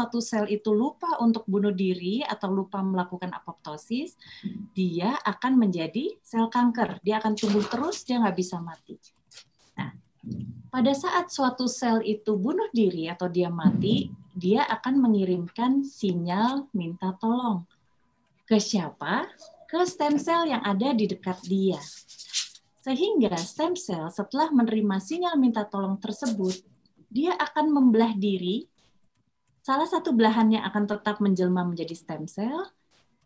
suatu sel itu lupa untuk bunuh diri atau lupa melakukan apoptosis, dia akan menjadi sel kanker. Dia akan tumbuh terus, dia nggak bisa mati. Nah, pada saat suatu sel itu bunuh diri atau dia mati, dia akan mengirimkan sinyal minta tolong. Ke siapa? Ke stem cell yang ada di dekat dia. Sehingga stem cell setelah menerima sinyal minta tolong tersebut, dia akan membelah diri Salah satu belahannya akan tetap menjelma menjadi stem cell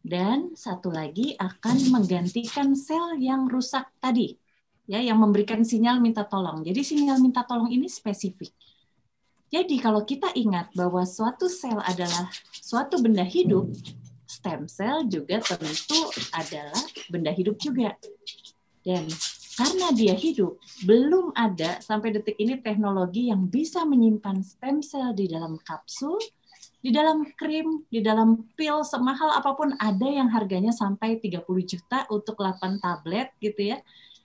dan satu lagi akan menggantikan sel yang rusak tadi ya yang memberikan sinyal minta tolong. Jadi sinyal minta tolong ini spesifik. Jadi kalau kita ingat bahwa suatu sel adalah suatu benda hidup, stem cell juga tentu adalah benda hidup juga. Dan karena dia hidup, belum ada sampai detik ini teknologi yang bisa menyimpan stem cell di dalam kapsul, di dalam krim, di dalam pil semahal apa pun ada yang harganya sampai 30 juta untuk 8 tablet gitu ya.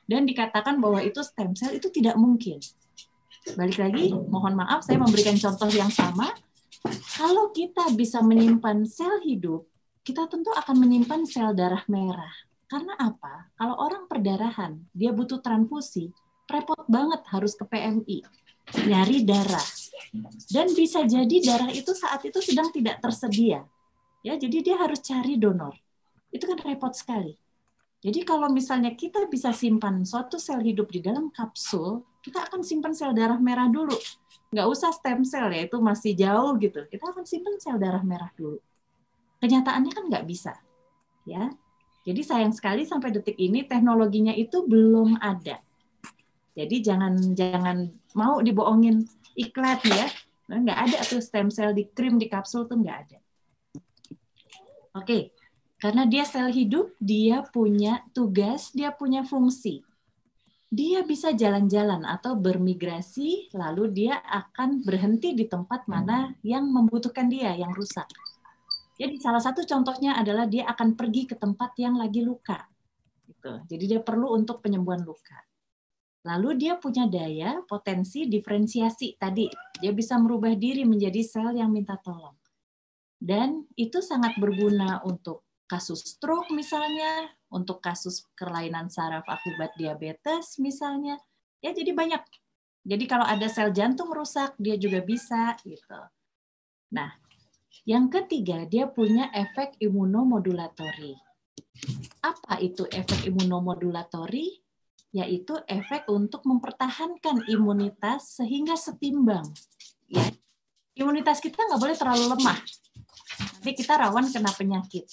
Dan dikatakan bahwa itu stem cell itu tidak mungkin. Balik lagi, mohon maaf saya memberikan contoh yang sama. Kalau kita bisa menyimpan sel hidup, kita tentu akan menyimpan sel darah merah karena apa? Kalau orang perdarahan, dia butuh transfusi, repot banget harus ke PMI, nyari darah. Dan bisa jadi darah itu saat itu sedang tidak tersedia. Ya, jadi dia harus cari donor. Itu kan repot sekali. Jadi kalau misalnya kita bisa simpan suatu sel hidup di dalam kapsul, kita akan simpan sel darah merah dulu. Nggak usah stem cell ya, itu masih jauh gitu. Kita akan simpan sel darah merah dulu. Kenyataannya kan nggak bisa. Ya, jadi sayang sekali sampai detik ini teknologinya itu belum ada. Jadi jangan jangan mau dibohongin iklan ya. Nggak ada tuh stem cell di krim di kapsul tuh nggak ada. Oke, karena dia sel hidup, dia punya tugas, dia punya fungsi. Dia bisa jalan-jalan atau bermigrasi, lalu dia akan berhenti di tempat mana yang membutuhkan dia, yang rusak. Jadi salah satu contohnya adalah dia akan pergi ke tempat yang lagi luka. Gitu. Jadi dia perlu untuk penyembuhan luka. Lalu dia punya daya potensi diferensiasi tadi. Dia bisa merubah diri menjadi sel yang minta tolong. Dan itu sangat berguna untuk kasus stroke misalnya, untuk kasus kelainan saraf akibat diabetes misalnya. Ya jadi banyak. Jadi kalau ada sel jantung rusak, dia juga bisa gitu. Nah, yang ketiga, dia punya efek imunomodulatori. Apa itu efek imunomodulatori? Yaitu efek untuk mempertahankan imunitas sehingga setimbang. Ya. Imunitas kita nggak boleh terlalu lemah. Nanti kita rawan kena penyakit.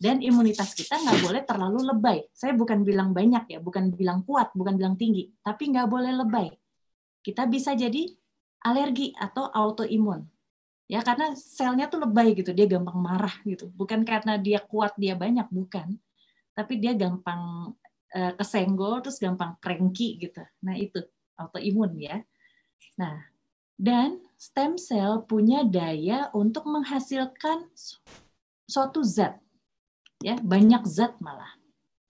Dan imunitas kita nggak boleh terlalu lebay. Saya bukan bilang banyak ya, bukan bilang kuat, bukan bilang tinggi, tapi nggak boleh lebay. Kita bisa jadi alergi atau autoimun ya karena selnya tuh lebay gitu dia gampang marah gitu. Bukan karena dia kuat dia banyak bukan. Tapi dia gampang uh, kesenggol terus gampang cranky gitu. Nah itu autoimun ya. Nah dan stem cell punya daya untuk menghasilkan suatu zat. Ya banyak zat malah.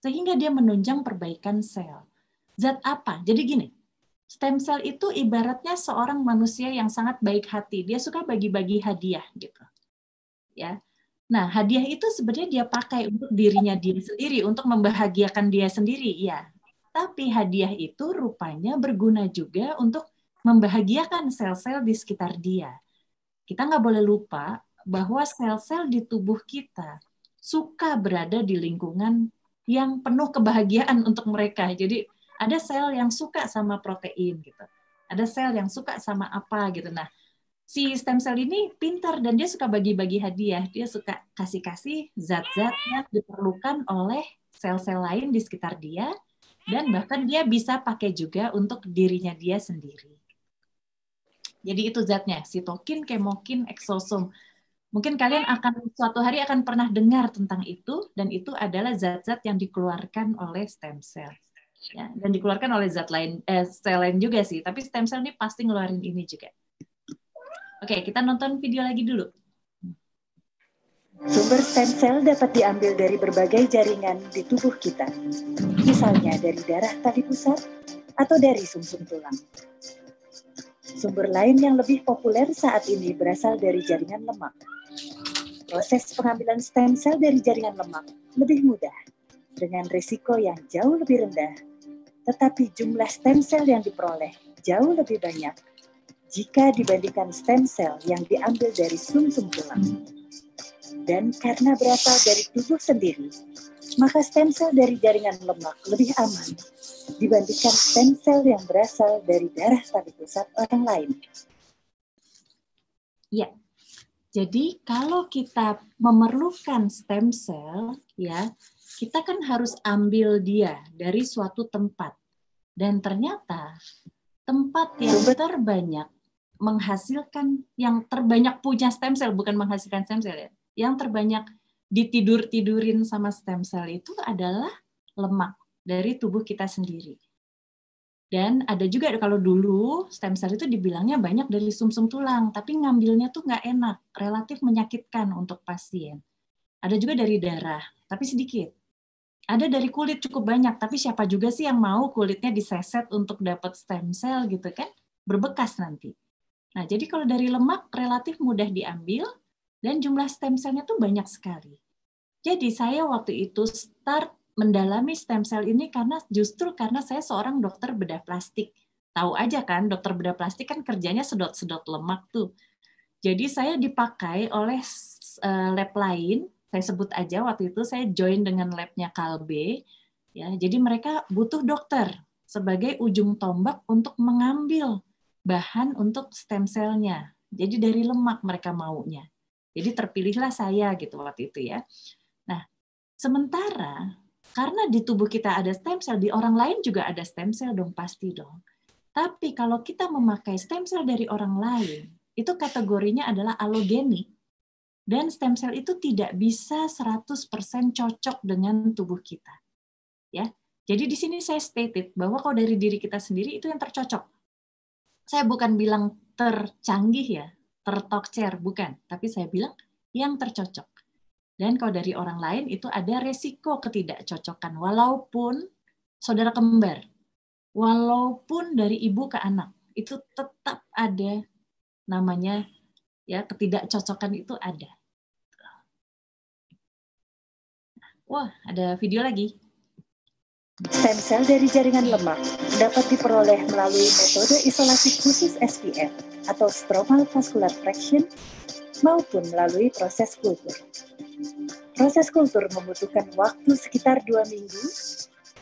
Sehingga dia menunjang perbaikan sel. Zat apa? Jadi gini stem cell itu ibaratnya seorang manusia yang sangat baik hati. Dia suka bagi-bagi hadiah gitu. Ya. Nah, hadiah itu sebenarnya dia pakai untuk dirinya dia sendiri, untuk membahagiakan dia sendiri, ya. Tapi hadiah itu rupanya berguna juga untuk membahagiakan sel-sel di sekitar dia. Kita nggak boleh lupa bahwa sel-sel di tubuh kita suka berada di lingkungan yang penuh kebahagiaan untuk mereka. Jadi ada sel yang suka sama protein gitu. Ada sel yang suka sama apa gitu. Nah, si stem cell ini pintar dan dia suka bagi-bagi hadiah. Dia suka kasih-kasih zat-zat yang diperlukan oleh sel-sel lain di sekitar dia dan bahkan dia bisa pakai juga untuk dirinya dia sendiri. Jadi itu zatnya, sitokin, kemokin, eksosom. Mungkin kalian akan suatu hari akan pernah dengar tentang itu dan itu adalah zat-zat yang dikeluarkan oleh stem cell ya dan dikeluarkan oleh zat lain eh, sel lain juga sih tapi stem cell ini pasti ngeluarin ini juga oke kita nonton video lagi dulu Sumber stem cell dapat diambil dari berbagai jaringan di tubuh kita, misalnya dari darah tali pusat atau dari sumsum -sum tulang. Sumber lain yang lebih populer saat ini berasal dari jaringan lemak. Proses pengambilan stem cell dari jaringan lemak lebih mudah dengan risiko yang jauh lebih rendah, tetapi jumlah stem cell yang diperoleh jauh lebih banyak jika dibandingkan stem cell yang diambil dari sumsum -sum tulang. Dan karena berasal dari tubuh sendiri, maka stem cell dari jaringan lemak lebih aman dibandingkan stem cell yang berasal dari darah tali pusat orang lain. Ya, jadi kalau kita memerlukan stem cell, ya kita kan harus ambil dia dari suatu tempat. Dan ternyata tempat yang terbanyak menghasilkan, yang terbanyak punya stem cell, bukan menghasilkan stem cell ya, yang terbanyak ditidur-tidurin sama stem cell itu adalah lemak dari tubuh kita sendiri. Dan ada juga kalau dulu stem cell itu dibilangnya banyak dari sumsum -sum tulang, tapi ngambilnya tuh nggak enak, relatif menyakitkan untuk pasien. Ada juga dari darah, tapi sedikit. Ada dari kulit cukup banyak, tapi siapa juga sih yang mau kulitnya diseset untuk dapat stem cell gitu kan? Berbekas nanti. Nah, jadi kalau dari lemak relatif mudah diambil, dan jumlah stem cell-nya tuh banyak sekali. Jadi saya waktu itu start mendalami stem cell ini karena justru karena saya seorang dokter bedah plastik. Tahu aja kan, dokter bedah plastik kan kerjanya sedot-sedot lemak tuh. Jadi saya dipakai oleh eh, lab lain, saya sebut aja waktu itu saya join dengan labnya Kalbe. Ya, jadi mereka butuh dokter sebagai ujung tombak untuk mengambil bahan untuk stem cell-nya. Jadi dari lemak mereka maunya. Jadi terpilihlah saya gitu waktu itu ya. Nah, sementara karena di tubuh kita ada stem cell, di orang lain juga ada stem cell dong pasti dong. Tapi kalau kita memakai stem cell dari orang lain, itu kategorinya adalah alogenik. Dan stem cell itu tidak bisa 100% cocok dengan tubuh kita. Ya. Jadi di sini saya stated bahwa kalau dari diri kita sendiri itu yang tercocok. Saya bukan bilang tercanggih ya, tertokcer, bukan. Tapi saya bilang yang tercocok. Dan kalau dari orang lain itu ada resiko ketidakcocokan, walaupun saudara kembar, walaupun dari ibu ke anak, itu tetap ada namanya ya ketidakcocokan itu ada. Wah, ada video lagi. Stem cell dari jaringan lemak dapat diperoleh melalui metode isolasi khusus SPF atau stromal vascular fraction maupun melalui proses kultur. Proses kultur membutuhkan waktu sekitar dua minggu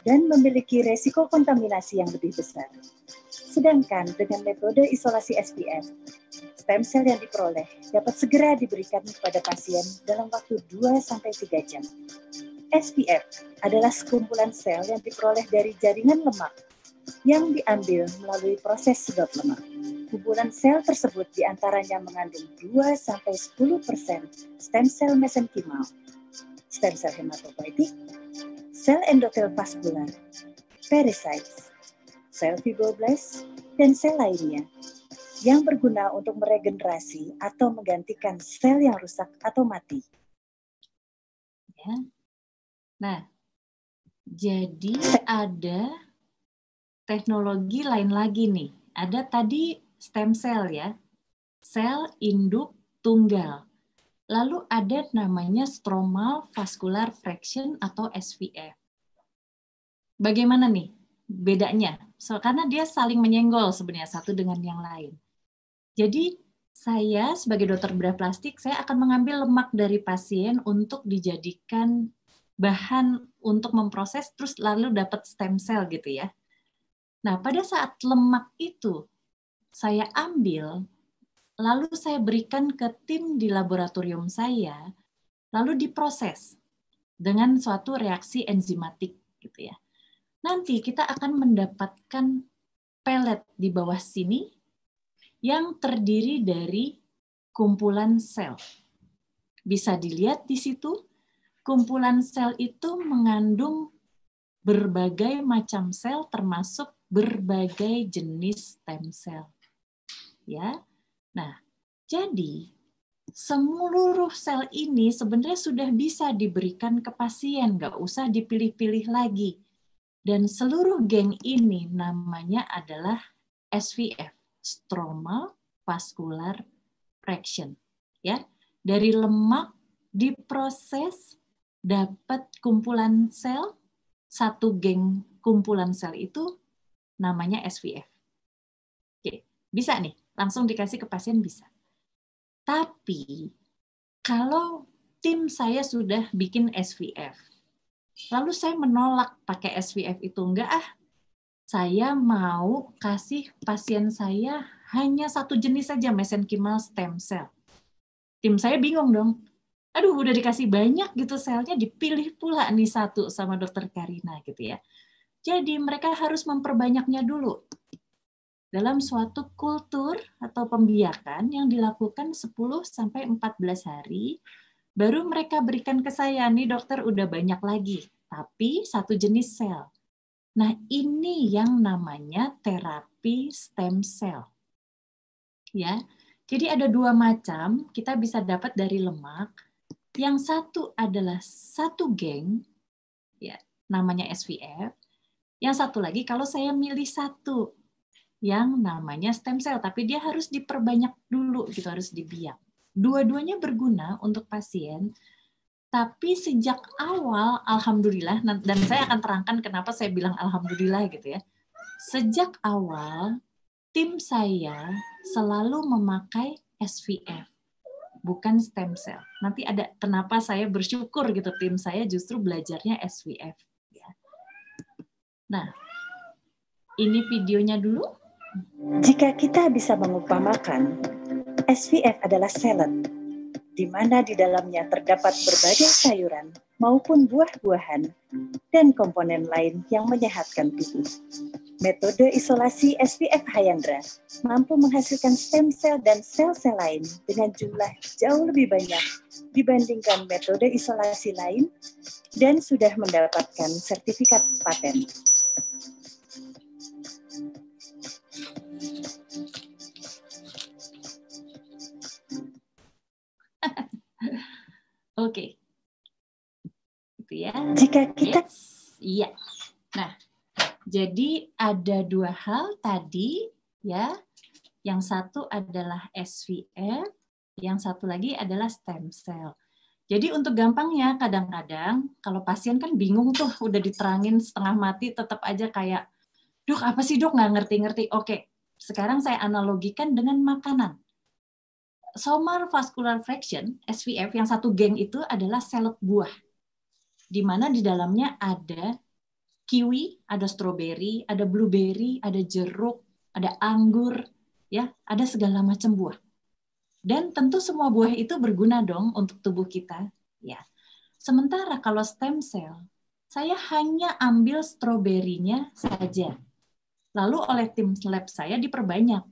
dan memiliki resiko kontaminasi yang lebih besar. Sedangkan dengan metode isolasi SPF, stem cell yang diperoleh dapat segera diberikan kepada pasien dalam waktu 2-3 jam. SPF adalah sekumpulan sel yang diperoleh dari jaringan lemak yang diambil melalui proses sedot lemak. Kumpulan sel tersebut di antaranya mengandung 2-10% stem cell mesenkimal, stem cell hematopoietik, sel endotel vaskular, pericytes, sel fibroblast, dan sel lainnya yang berguna untuk meregenerasi atau menggantikan sel yang rusak atau mati. Ya, Nah, jadi ada teknologi lain lagi nih. Ada tadi stem cell ya, sel induk tunggal. Lalu ada namanya stromal vascular fraction atau SVF. Bagaimana nih bedanya? So, karena dia saling menyenggol sebenarnya satu dengan yang lain. Jadi saya sebagai dokter bedah plastik, saya akan mengambil lemak dari pasien untuk dijadikan bahan untuk memproses terus lalu dapat stem cell gitu ya. Nah, pada saat lemak itu saya ambil lalu saya berikan ke tim di laboratorium saya lalu diproses dengan suatu reaksi enzimatik gitu ya. Nanti kita akan mendapatkan pelet di bawah sini yang terdiri dari kumpulan sel. Bisa dilihat di situ kumpulan sel itu mengandung berbagai macam sel termasuk berbagai jenis stem cell. Ya. Nah, jadi seluruh sel ini sebenarnya sudah bisa diberikan ke pasien, nggak usah dipilih-pilih lagi. Dan seluruh geng ini namanya adalah SVF stromal vascular fraction. Ya, dari lemak diproses dapat kumpulan sel, satu geng kumpulan sel itu namanya SVF. Oke, bisa nih, langsung dikasih ke pasien bisa. Tapi kalau tim saya sudah bikin SVF, lalu saya menolak pakai SVF itu enggak ah, saya mau kasih pasien saya hanya satu jenis saja mesenchymal stem cell. Tim saya bingung dong, aduh udah dikasih banyak gitu selnya dipilih pula nih satu sama dokter Karina gitu ya. Jadi mereka harus memperbanyaknya dulu. Dalam suatu kultur atau pembiakan yang dilakukan 10 sampai 14 hari, baru mereka berikan ke saya nih dokter udah banyak lagi, tapi satu jenis sel. Nah, ini yang namanya terapi stem cell. Ya. Jadi ada dua macam, kita bisa dapat dari lemak, yang satu adalah satu geng, ya namanya SVF. Yang satu lagi kalau saya milih satu yang namanya stem cell, tapi dia harus diperbanyak dulu, gitu harus dibiak. Dua-duanya berguna untuk pasien, tapi sejak awal, alhamdulillah, dan saya akan terangkan kenapa saya bilang alhamdulillah gitu ya. Sejak awal, tim saya selalu memakai SVF bukan stem cell. Nanti ada kenapa saya bersyukur gitu tim saya justru belajarnya SVF. Ya. Nah, ini videonya dulu. Jika kita bisa mengupamakan, SVF adalah salad, di mana di dalamnya terdapat berbagai sayuran maupun buah-buahan dan komponen lain yang menyehatkan tubuh. Metode isolasi SPF Hayandra mampu menghasilkan stem cell dan sel-sel lain dengan jumlah jauh lebih banyak dibandingkan metode isolasi lain dan sudah mendapatkan sertifikat paten. Oke. Okay. Itu ya. Jika kita Iya. Yes. Nah, jadi ada dua hal tadi ya. Yang satu adalah SVF, yang satu lagi adalah stem cell. Jadi untuk gampangnya kadang-kadang kalau pasien kan bingung tuh udah diterangin setengah mati tetap aja kayak dok apa sih dok nggak ngerti-ngerti. Oke, sekarang saya analogikan dengan makanan. Somal vascular fraction SVF yang satu geng itu adalah salad buah, di mana di dalamnya ada kiwi, ada stroberi, ada blueberry, ada jeruk, ada anggur, ya, ada segala macam buah. Dan tentu semua buah itu berguna dong untuk tubuh kita, ya. Sementara kalau stem cell, saya hanya ambil stroberinya saja. Lalu oleh tim lab saya diperbanyak.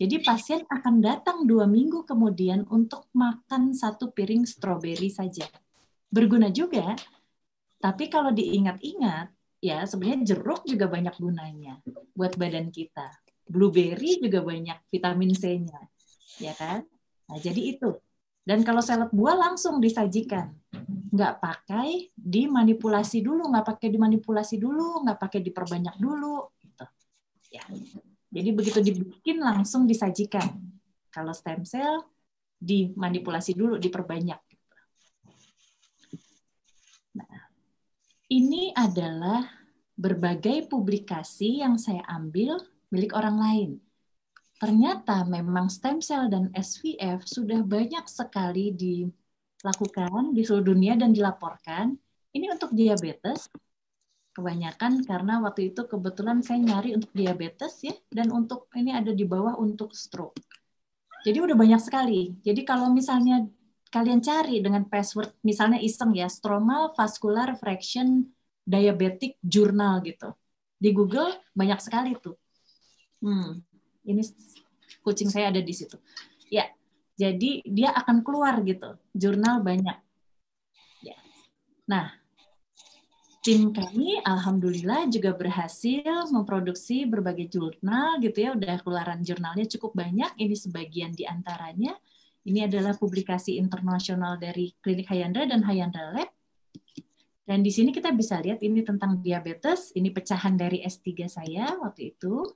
Jadi pasien akan datang dua minggu kemudian untuk makan satu piring stroberi saja. Berguna juga, tapi kalau diingat-ingat, ya sebenarnya jeruk juga banyak gunanya buat badan kita. Blueberry juga banyak vitamin C-nya, ya kan? Nah, jadi itu. Dan kalau salad buah langsung disajikan, nggak pakai dimanipulasi dulu, nggak pakai dimanipulasi dulu, nggak pakai diperbanyak dulu, gitu. Ya. Jadi begitu dibikin langsung disajikan. Kalau stem cell dimanipulasi dulu, diperbanyak. ini adalah berbagai publikasi yang saya ambil milik orang lain. Ternyata memang stem cell dan SVF sudah banyak sekali dilakukan di seluruh dunia dan dilaporkan. Ini untuk diabetes, kebanyakan karena waktu itu kebetulan saya nyari untuk diabetes ya, dan untuk ini ada di bawah untuk stroke. Jadi udah banyak sekali. Jadi kalau misalnya kalian cari dengan password misalnya iseng ya stromal vascular fraction diabetic journal gitu. Di Google banyak sekali tuh. Hmm ini kucing saya ada di situ. Ya jadi dia akan keluar gitu. Jurnal banyak. Ya. Nah tim kami alhamdulillah juga berhasil memproduksi berbagai jurnal gitu ya udah keluaran jurnalnya cukup banyak ini sebagian di antaranya ini adalah publikasi internasional dari Klinik Hayandra dan Hayandra Lab. Dan di sini kita bisa lihat ini tentang diabetes, ini pecahan dari S3 saya waktu itu.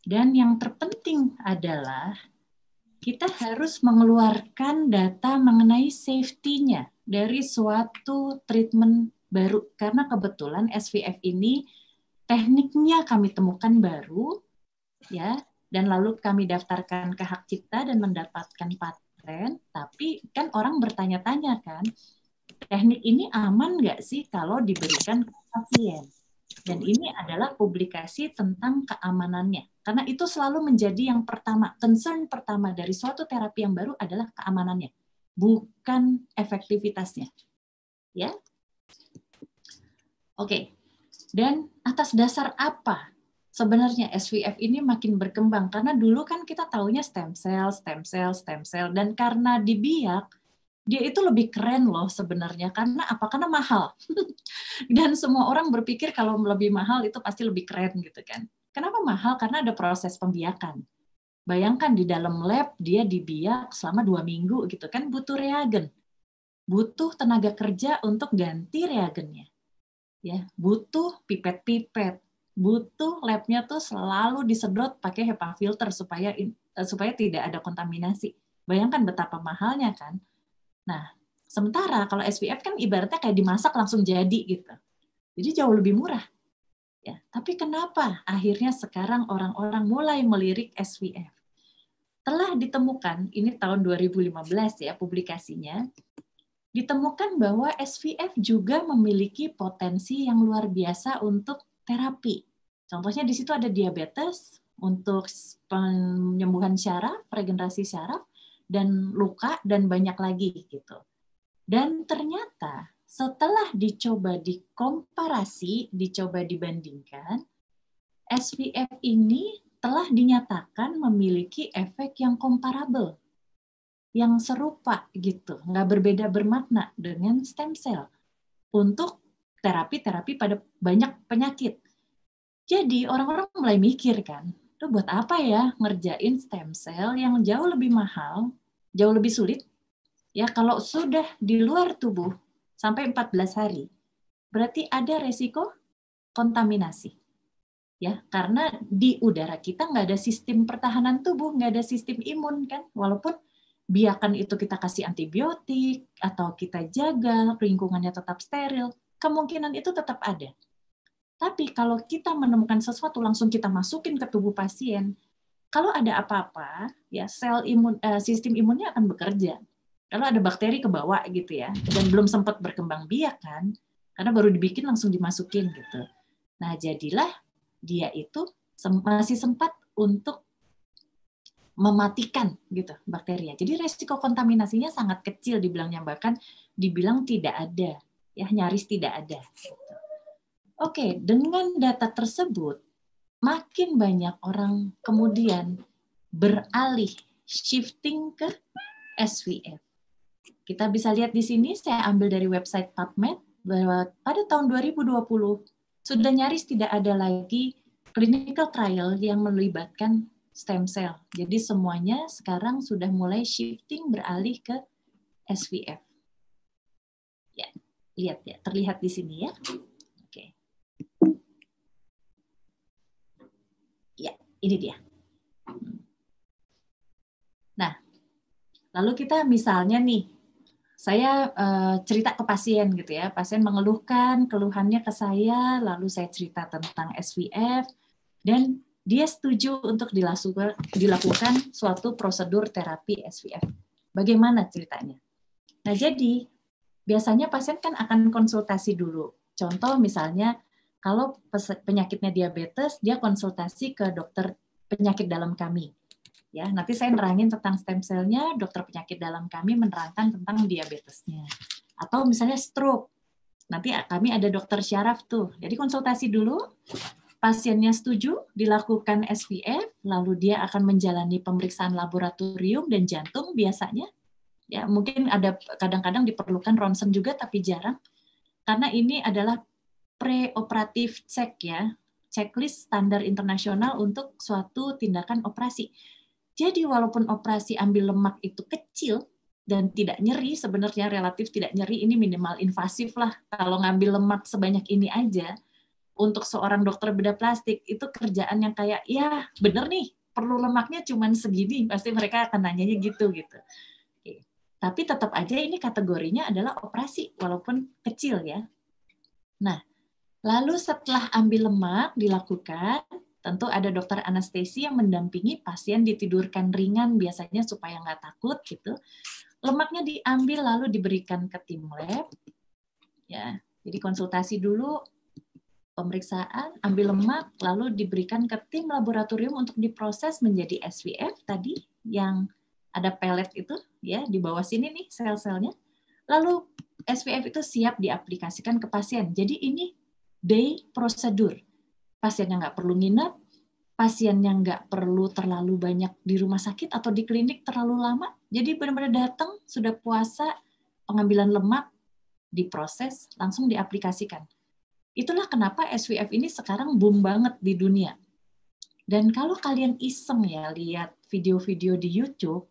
Dan yang terpenting adalah kita harus mengeluarkan data mengenai safety-nya dari suatu treatment baru. Karena kebetulan SVF ini tekniknya kami temukan baru, ya, dan lalu kami daftarkan ke hak cipta dan mendapatkan paten. Tapi kan orang bertanya-tanya kan, teknik ini aman nggak sih kalau diberikan ke pasien? Dan ini adalah publikasi tentang keamanannya. Karena itu selalu menjadi yang pertama, concern pertama dari suatu terapi yang baru adalah keamanannya, bukan efektivitasnya. Ya. Oke. Dan atas dasar apa sebenarnya SVF ini makin berkembang? Karena dulu kan kita taunya stem cell, stem cell, stem cell. Dan karena dibiak dia itu lebih keren loh sebenarnya. Karena apa? Karena mahal. Dan semua orang berpikir kalau lebih mahal itu pasti lebih keren gitu kan. Kenapa mahal? Karena ada proses pembiakan. Bayangkan di dalam lab dia dibiak selama dua minggu gitu kan butuh reagen. Butuh tenaga kerja untuk ganti reagennya ya butuh pipet-pipet butuh labnya tuh selalu disedot pakai HEPA filter supaya eh, supaya tidak ada kontaminasi bayangkan betapa mahalnya kan Nah, sementara kalau SPF kan ibaratnya kayak dimasak langsung jadi gitu. Jadi jauh lebih murah. Ya, tapi kenapa akhirnya sekarang orang-orang mulai melirik SVF? Telah ditemukan, ini tahun 2015 ya publikasinya, ditemukan bahwa SVF juga memiliki potensi yang luar biasa untuk terapi. Contohnya di situ ada diabetes untuk penyembuhan syaraf, regenerasi syaraf, dan luka dan banyak lagi gitu. Dan ternyata setelah dicoba dikomparasi, dicoba dibandingkan, SVF ini telah dinyatakan memiliki efek yang komparabel, yang serupa gitu, nggak berbeda bermakna dengan stem cell untuk terapi-terapi pada banyak penyakit. Jadi orang-orang mulai mikir kan, itu buat apa ya ngerjain stem cell yang jauh lebih mahal, jauh lebih sulit? Ya, kalau sudah di luar tubuh sampai 14 hari, berarti ada resiko kontaminasi. Ya, karena di udara kita nggak ada sistem pertahanan tubuh, nggak ada sistem imun kan, walaupun biarkan itu kita kasih antibiotik atau kita jaga lingkungannya tetap steril, kemungkinan itu tetap ada. Tapi kalau kita menemukan sesuatu langsung kita masukin ke tubuh pasien, kalau ada apa-apa, ya sel imun uh, sistem imunnya akan bekerja. Kalau ada bakteri ke bawah gitu ya, dan belum sempat berkembang biak kan, karena baru dibikin langsung dimasukin gitu. Nah, jadilah dia itu masih sempat untuk mematikan gitu bakteria. Jadi resiko kontaminasinya sangat kecil dibilangnya bahkan dibilang tidak ada, ya nyaris tidak ada. Gitu. Oke, dengan data tersebut, makin banyak orang kemudian beralih shifting ke SVF. Kita bisa lihat di sini, saya ambil dari website PubMed, bahwa pada tahun 2020 sudah nyaris tidak ada lagi clinical trial yang melibatkan stem cell. Jadi semuanya sekarang sudah mulai shifting beralih ke SVF. Ya, lihat ya, terlihat di sini ya. Ini dia. Nah, lalu kita misalnya nih, saya uh, cerita ke pasien gitu ya, pasien mengeluhkan keluhannya ke saya, lalu saya cerita tentang SVF, dan dia setuju untuk dilakukan, suatu prosedur terapi SVF. Bagaimana ceritanya? Nah, jadi biasanya pasien kan akan konsultasi dulu. Contoh misalnya kalau penyakitnya diabetes, dia konsultasi ke dokter penyakit dalam kami. Ya, nanti saya nerangin tentang stem cell-nya, dokter penyakit dalam kami menerangkan tentang diabetesnya. Atau misalnya stroke. Nanti kami ada dokter syaraf tuh. Jadi konsultasi dulu, pasiennya setuju dilakukan SVF, lalu dia akan menjalani pemeriksaan laboratorium dan jantung biasanya. Ya, mungkin ada kadang-kadang diperlukan ronsen juga tapi jarang. Karena ini adalah preoperatif check ya, checklist standar internasional untuk suatu tindakan operasi. Jadi walaupun operasi ambil lemak itu kecil dan tidak nyeri, sebenarnya relatif tidak nyeri, ini minimal invasif lah. Kalau ngambil lemak sebanyak ini aja, untuk seorang dokter bedah plastik itu kerjaan yang kayak ya bener nih perlu lemaknya cuman segini pasti mereka akan nanyanya gitu gitu. Tapi tetap aja ini kategorinya adalah operasi walaupun kecil ya. Nah lalu setelah ambil lemak dilakukan tentu ada dokter anestesi yang mendampingi pasien ditidurkan ringan biasanya supaya nggak takut gitu. Lemaknya diambil lalu diberikan ke tim lab ya. Jadi konsultasi dulu pemeriksaan, ambil lemak, lalu diberikan ke tim laboratorium untuk diproses menjadi SVF tadi yang ada pelet itu ya di bawah sini nih sel-selnya. Lalu SVF itu siap diaplikasikan ke pasien. Jadi ini day prosedur. Pasiennya nggak perlu nginep, pasiennya nggak perlu terlalu banyak di rumah sakit atau di klinik terlalu lama. Jadi benar-benar datang, sudah puasa, pengambilan lemak, diproses, langsung diaplikasikan Itulah kenapa SVF ini sekarang boom banget di dunia. Dan kalau kalian iseng ya lihat video-video di YouTube,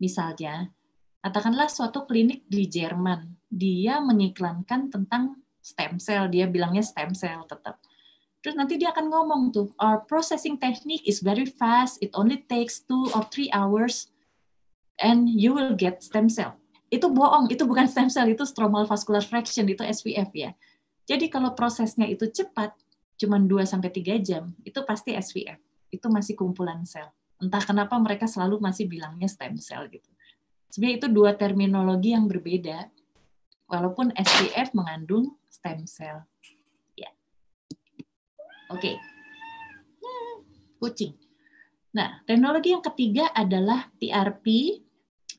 misalnya, katakanlah suatu klinik di Jerman, dia mengiklankan tentang stem cell, dia bilangnya stem cell tetap. Terus nanti dia akan ngomong tuh, our processing technique is very fast, it only takes two or three hours, and you will get stem cell. Itu bohong, itu bukan stem cell, itu stromal vascular fraction, itu SVF ya. Jadi kalau prosesnya itu cepat, cuma 2 sampai 3 jam, itu pasti SVF. Itu masih kumpulan sel. Entah kenapa mereka selalu masih bilangnya stem cell gitu. Sebenarnya itu dua terminologi yang berbeda. Walaupun SVF mengandung stem cell. Ya. Oke. Okay. Kucing. Nah, teknologi yang ketiga adalah PRP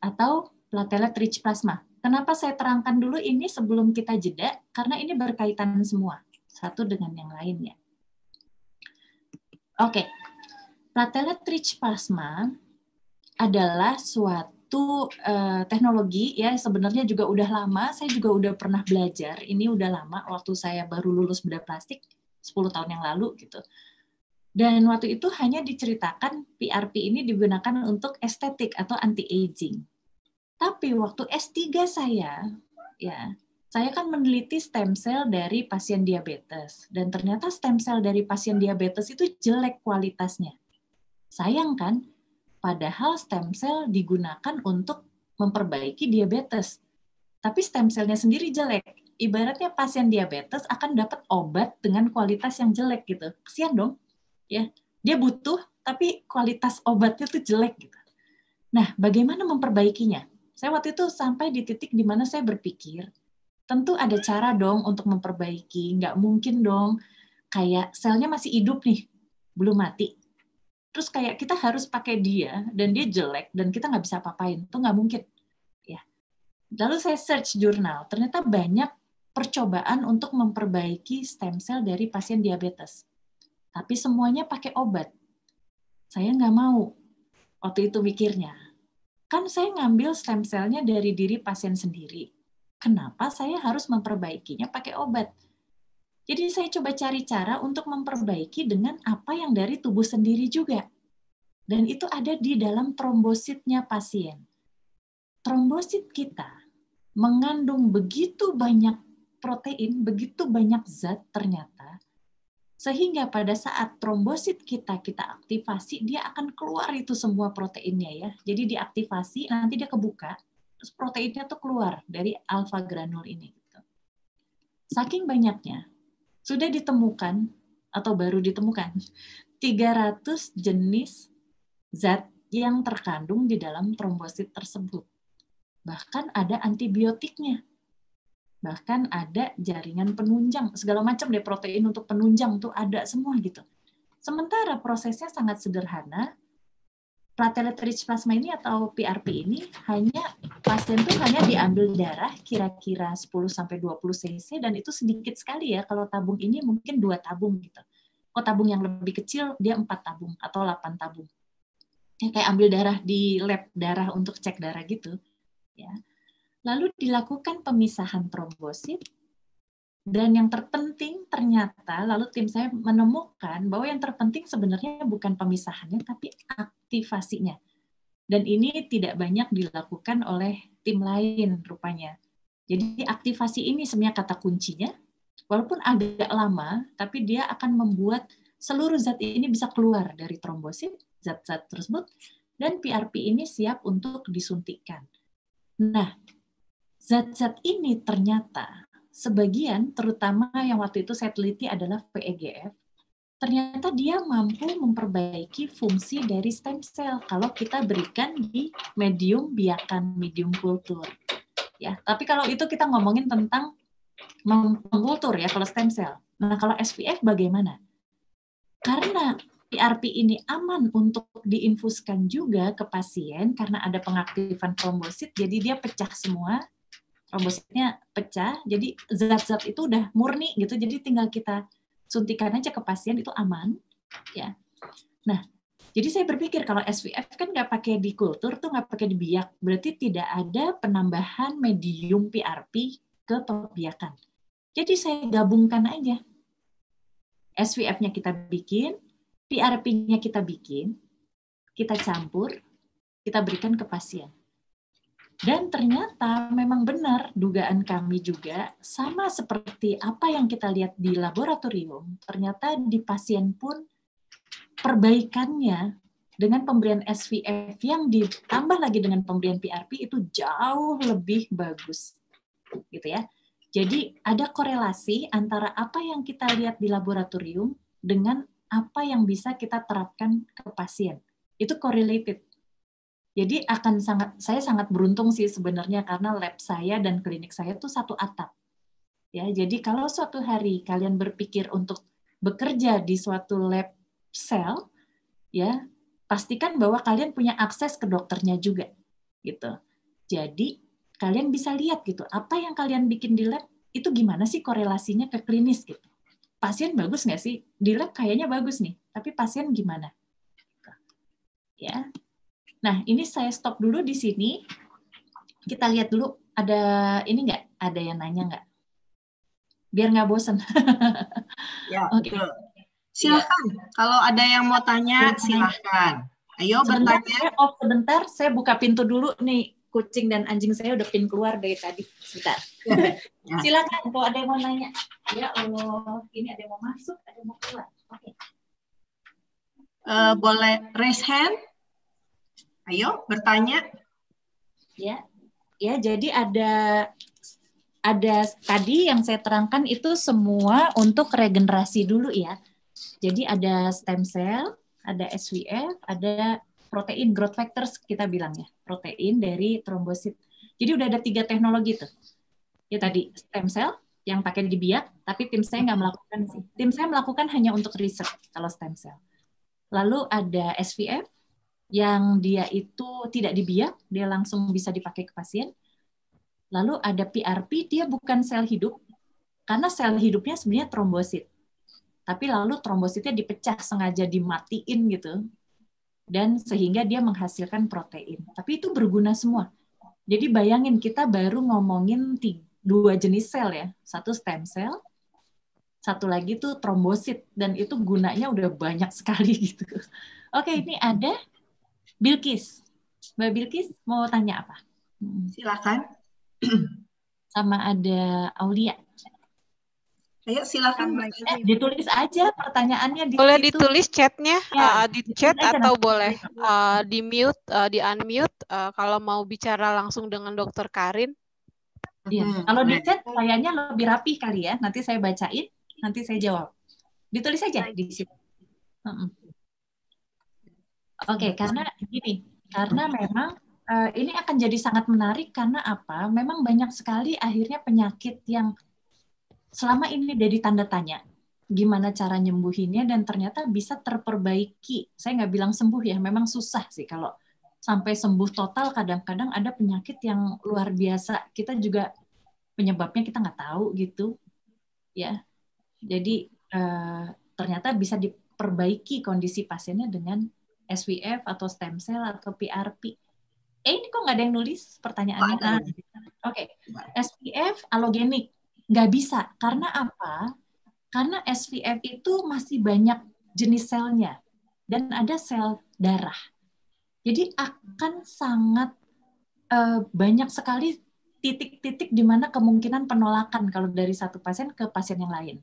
atau platelet rich plasma. Kenapa saya terangkan dulu ini sebelum kita jeda? Karena ini berkaitan semua, satu dengan yang lainnya. Oke, platelet rich plasma adalah suatu uh, teknologi ya sebenarnya juga udah lama, saya juga udah pernah belajar. Ini udah lama waktu saya baru lulus bedah plastik 10 tahun yang lalu gitu. Dan waktu itu hanya diceritakan PRP ini digunakan untuk estetik atau anti aging tapi waktu S3 saya, ya, saya kan meneliti stem cell dari pasien diabetes dan ternyata stem cell dari pasien diabetes itu jelek kualitasnya. Sayang kan? Padahal stem cell digunakan untuk memperbaiki diabetes. Tapi stem cellnya sendiri jelek. Ibaratnya pasien diabetes akan dapat obat dengan kualitas yang jelek gitu. Kesian dong. Ya, dia butuh tapi kualitas obatnya tuh jelek gitu. Nah, bagaimana memperbaikinya? Saya waktu itu sampai di titik di mana saya berpikir, tentu ada cara dong untuk memperbaiki. Nggak mungkin dong kayak selnya masih hidup nih, belum mati. Terus kayak kita harus pakai dia dan dia jelek dan kita nggak bisa apa-apain. Itu nggak mungkin. Ya. Lalu saya search jurnal, ternyata banyak percobaan untuk memperbaiki stem cell dari pasien diabetes. Tapi semuanya pakai obat. Saya nggak mau. Waktu itu mikirnya, Kan saya ngambil stem cell-nya dari diri pasien sendiri. Kenapa saya harus memperbaikinya pakai obat? Jadi saya coba cari cara untuk memperbaiki dengan apa yang dari tubuh sendiri juga. Dan itu ada di dalam trombositnya pasien. Trombosit kita mengandung begitu banyak protein, begitu banyak zat ternyata, sehingga pada saat trombosit kita kita aktivasi, dia akan keluar itu semua proteinnya ya. Jadi diaktifasi, nanti dia kebuka, terus proteinnya tuh keluar dari alfa granul ini. Gitu. Saking banyaknya, sudah ditemukan atau baru ditemukan 300 jenis zat yang terkandung di dalam trombosit tersebut. Bahkan ada antibiotiknya bahkan ada jaringan penunjang segala macam deh protein untuk penunjang tuh ada semua gitu. Sementara prosesnya sangat sederhana. Platelet rich plasma ini atau PRP ini hanya pasien tuh hanya diambil darah kira-kira 10 sampai 20 cc dan itu sedikit sekali ya. Kalau tabung ini mungkin dua tabung gitu. Oh tabung yang lebih kecil dia empat tabung atau 8 tabung. Ya, kayak ambil darah di lab darah untuk cek darah gitu ya Lalu dilakukan pemisahan trombosit dan yang terpenting ternyata lalu tim saya menemukan bahwa yang terpenting sebenarnya bukan pemisahannya tapi aktivasinya. Dan ini tidak banyak dilakukan oleh tim lain rupanya. Jadi aktivasi ini sebenarnya kata kuncinya. Walaupun agak lama, tapi dia akan membuat seluruh zat ini bisa keluar dari trombosit, zat-zat tersebut, dan PRP ini siap untuk disuntikkan. Nah, zat-zat ini ternyata sebagian, terutama yang waktu itu saya teliti adalah VEGF, ternyata dia mampu memperbaiki fungsi dari stem cell kalau kita berikan di medium biakan, medium kultur. Ya, tapi kalau itu kita ngomongin tentang mengkultur ya kalau stem cell. Nah, kalau SVF bagaimana? Karena PRP ini aman untuk diinfuskan juga ke pasien karena ada pengaktifan trombosit, jadi dia pecah semua, trombositnya pecah, jadi zat-zat itu udah murni gitu, jadi tinggal kita suntikan aja ke pasien itu aman ya. Nah jadi saya berpikir kalau SVF kan nggak pakai di kultur tuh nggak pakai di biak berarti tidak ada penambahan medium PRP ke pembiakan. Jadi saya gabungkan aja. SVF-nya kita bikin PRP-nya kita bikin kita campur kita berikan ke pasien dan ternyata memang benar dugaan kami juga sama seperti apa yang kita lihat di laboratorium. Ternyata di pasien pun perbaikannya dengan pemberian SVF yang ditambah lagi dengan pemberian PRP itu jauh lebih bagus. Gitu ya. Jadi ada korelasi antara apa yang kita lihat di laboratorium dengan apa yang bisa kita terapkan ke pasien. Itu correlated jadi akan sangat saya sangat beruntung sih sebenarnya karena lab saya dan klinik saya itu satu atap. Ya, jadi kalau suatu hari kalian berpikir untuk bekerja di suatu lab sel, ya pastikan bahwa kalian punya akses ke dokternya juga, gitu. Jadi kalian bisa lihat gitu apa yang kalian bikin di lab itu gimana sih korelasinya ke klinis gitu. Pasien bagus nggak sih di lab kayaknya bagus nih, tapi pasien gimana? Ya, Nah, ini saya stop dulu di sini. Kita lihat dulu ada ini nggak? Ada yang nanya nggak? Biar nggak bosan. ya, Oke. Okay. Silahkan. Ya. Kalau ada yang mau tanya, silahkan. Ayo sebentar, bertanya. Oh, sebentar. Saya buka pintu dulu nih. Kucing dan anjing saya udah pin keluar dari tadi. Sebentar. Ya. ya. Silakan kalau ada yang mau nanya. Ya Allah, ini ada yang mau masuk, ada yang mau keluar. Oke. Okay. Uh, boleh raise hand? Ayo bertanya. Ya, ya. Jadi ada ada tadi yang saya terangkan itu semua untuk regenerasi dulu ya. Jadi ada stem cell, ada SVF, ada protein growth factors kita bilang ya, protein dari trombosit. Jadi udah ada tiga teknologi tuh. Ya tadi stem cell yang pakai di biak, tapi tim saya nggak melakukan sih. Tim saya melakukan hanya untuk riset kalau stem cell. Lalu ada SVF, yang dia itu tidak dibiak, dia langsung bisa dipakai ke pasien. Lalu ada PRP, dia bukan sel hidup, karena sel hidupnya sebenarnya trombosit. Tapi lalu trombositnya dipecah sengaja dimatiin gitu. Dan sehingga dia menghasilkan protein. Tapi itu berguna semua. Jadi bayangin kita baru ngomongin tiga, dua jenis sel ya. Satu stem cell, satu lagi tuh trombosit. Dan itu gunanya udah banyak sekali gitu. Oke, ini ada Bilkis. Mbak Bilkis mau tanya apa? Hmm. Silakan. Sama ada Aulia. Ayo silakan Mbak. Eh, ditulis aja pertanyaannya di Boleh situ. ditulis chatnya ya, uh, di chat atau boleh uh, di mute, uh, di unmute uh, kalau mau bicara langsung dengan Dokter Karin. Iya. Hmm. Kalau di chat kayaknya lebih rapi kali ya. Nanti saya bacain, nanti saya jawab. Ditulis saja di situ. Uh -uh. Oke, okay, karena gini, karena memang uh, ini akan jadi sangat menarik karena apa? Memang banyak sekali akhirnya penyakit yang selama ini dari tanda tanya. Gimana cara nyembuhinnya dan ternyata bisa terperbaiki. Saya nggak bilang sembuh ya, memang susah sih kalau sampai sembuh total. Kadang-kadang ada penyakit yang luar biasa. Kita juga penyebabnya kita nggak tahu gitu, ya. Jadi uh, ternyata bisa diperbaiki kondisi pasiennya dengan SVF atau stem cell atau PRP. Eh ini kok nggak ada yang nulis pertanyaannya? Nah, Oke, okay. SVF alogenik nggak bisa karena apa? Karena SVF itu masih banyak jenis selnya dan ada sel darah. Jadi akan sangat uh, banyak sekali titik-titik di mana kemungkinan penolakan kalau dari satu pasien ke pasien yang lain.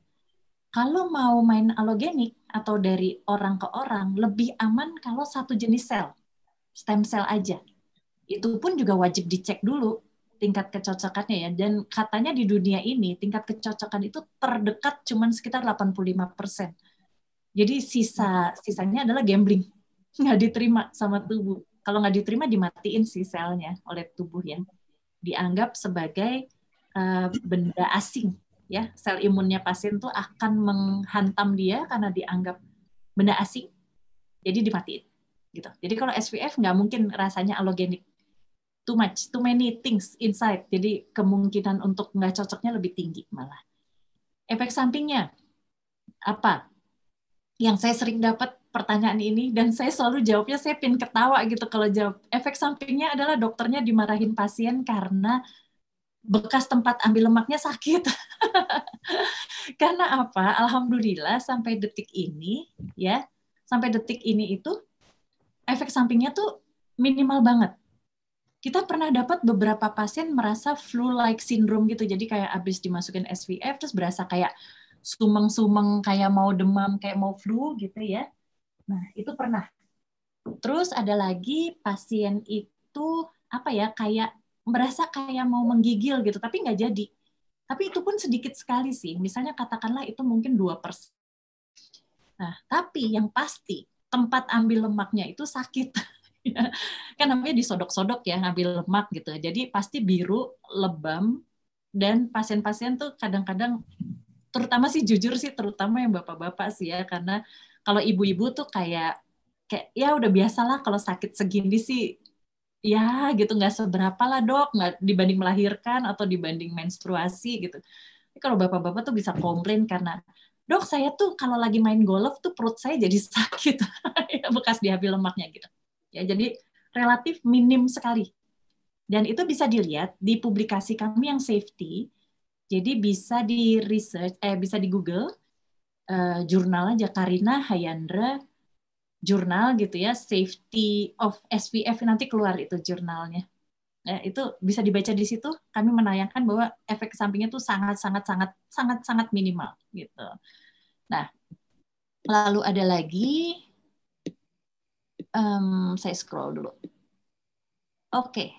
Kalau mau main alogenik atau dari orang ke orang, lebih aman kalau satu jenis sel, stem cell aja. Itu pun juga wajib dicek dulu tingkat kecocokannya ya. Dan katanya di dunia ini tingkat kecocokan itu terdekat cuma sekitar 85 persen. Jadi sisa sisanya adalah gambling, nggak diterima sama tubuh. Kalau nggak diterima dimatiin si selnya oleh tubuh ya dianggap sebagai uh, benda asing ya sel imunnya pasien tuh akan menghantam dia karena dianggap benda asing jadi dimatiin gitu. Jadi kalau SVF nggak mungkin rasanya alogenik too much too many things inside jadi kemungkinan untuk nggak cocoknya lebih tinggi malah. Efek sampingnya apa? Yang saya sering dapat pertanyaan ini dan saya selalu jawabnya saya pin ketawa gitu kalau jawab. Efek sampingnya adalah dokternya dimarahin pasien karena bekas tempat ambil lemaknya sakit. karena apa? Alhamdulillah sampai detik ini ya, sampai detik ini itu efek sampingnya tuh minimal banget. Kita pernah dapat beberapa pasien merasa flu-like syndrome gitu, jadi kayak abis dimasukin SVF terus berasa kayak sumeng-sumeng, kayak mau demam, kayak mau flu gitu ya Nah, itu pernah. Terus ada lagi pasien itu apa ya kayak merasa kayak mau menggigil gitu, tapi nggak jadi. Tapi itu pun sedikit sekali sih. Misalnya katakanlah itu mungkin dua persen. Nah, tapi yang pasti tempat ambil lemaknya itu sakit. kan namanya disodok-sodok ya ngambil lemak gitu. Jadi pasti biru, lebam, dan pasien-pasien tuh kadang-kadang terutama sih jujur sih terutama yang bapak-bapak sih ya karena kalau ibu-ibu tuh kayak kayak ya udah biasalah kalau sakit segini sih ya gitu. Nggak seberapa lah dok. Nggak dibanding melahirkan atau dibanding menstruasi gitu. Tapi kalau bapak-bapak tuh bisa komplain karena dok saya tuh kalau lagi main golf tuh perut saya jadi sakit. Ya, bekas diambil lemaknya gitu. Ya jadi relatif minim sekali. Dan itu bisa dilihat di publikasi kami yang safety. Jadi bisa di research eh bisa di Google uh, jurnal aja Karina Hayandra jurnal gitu ya safety of SPF nanti keluar itu jurnalnya. Ya, itu bisa dibaca di situ. Kami menayangkan bahwa efek sampingnya itu sangat sangat sangat sangat sangat minimal gitu. Nah lalu ada lagi. Um, saya scroll dulu. Oke. Okay.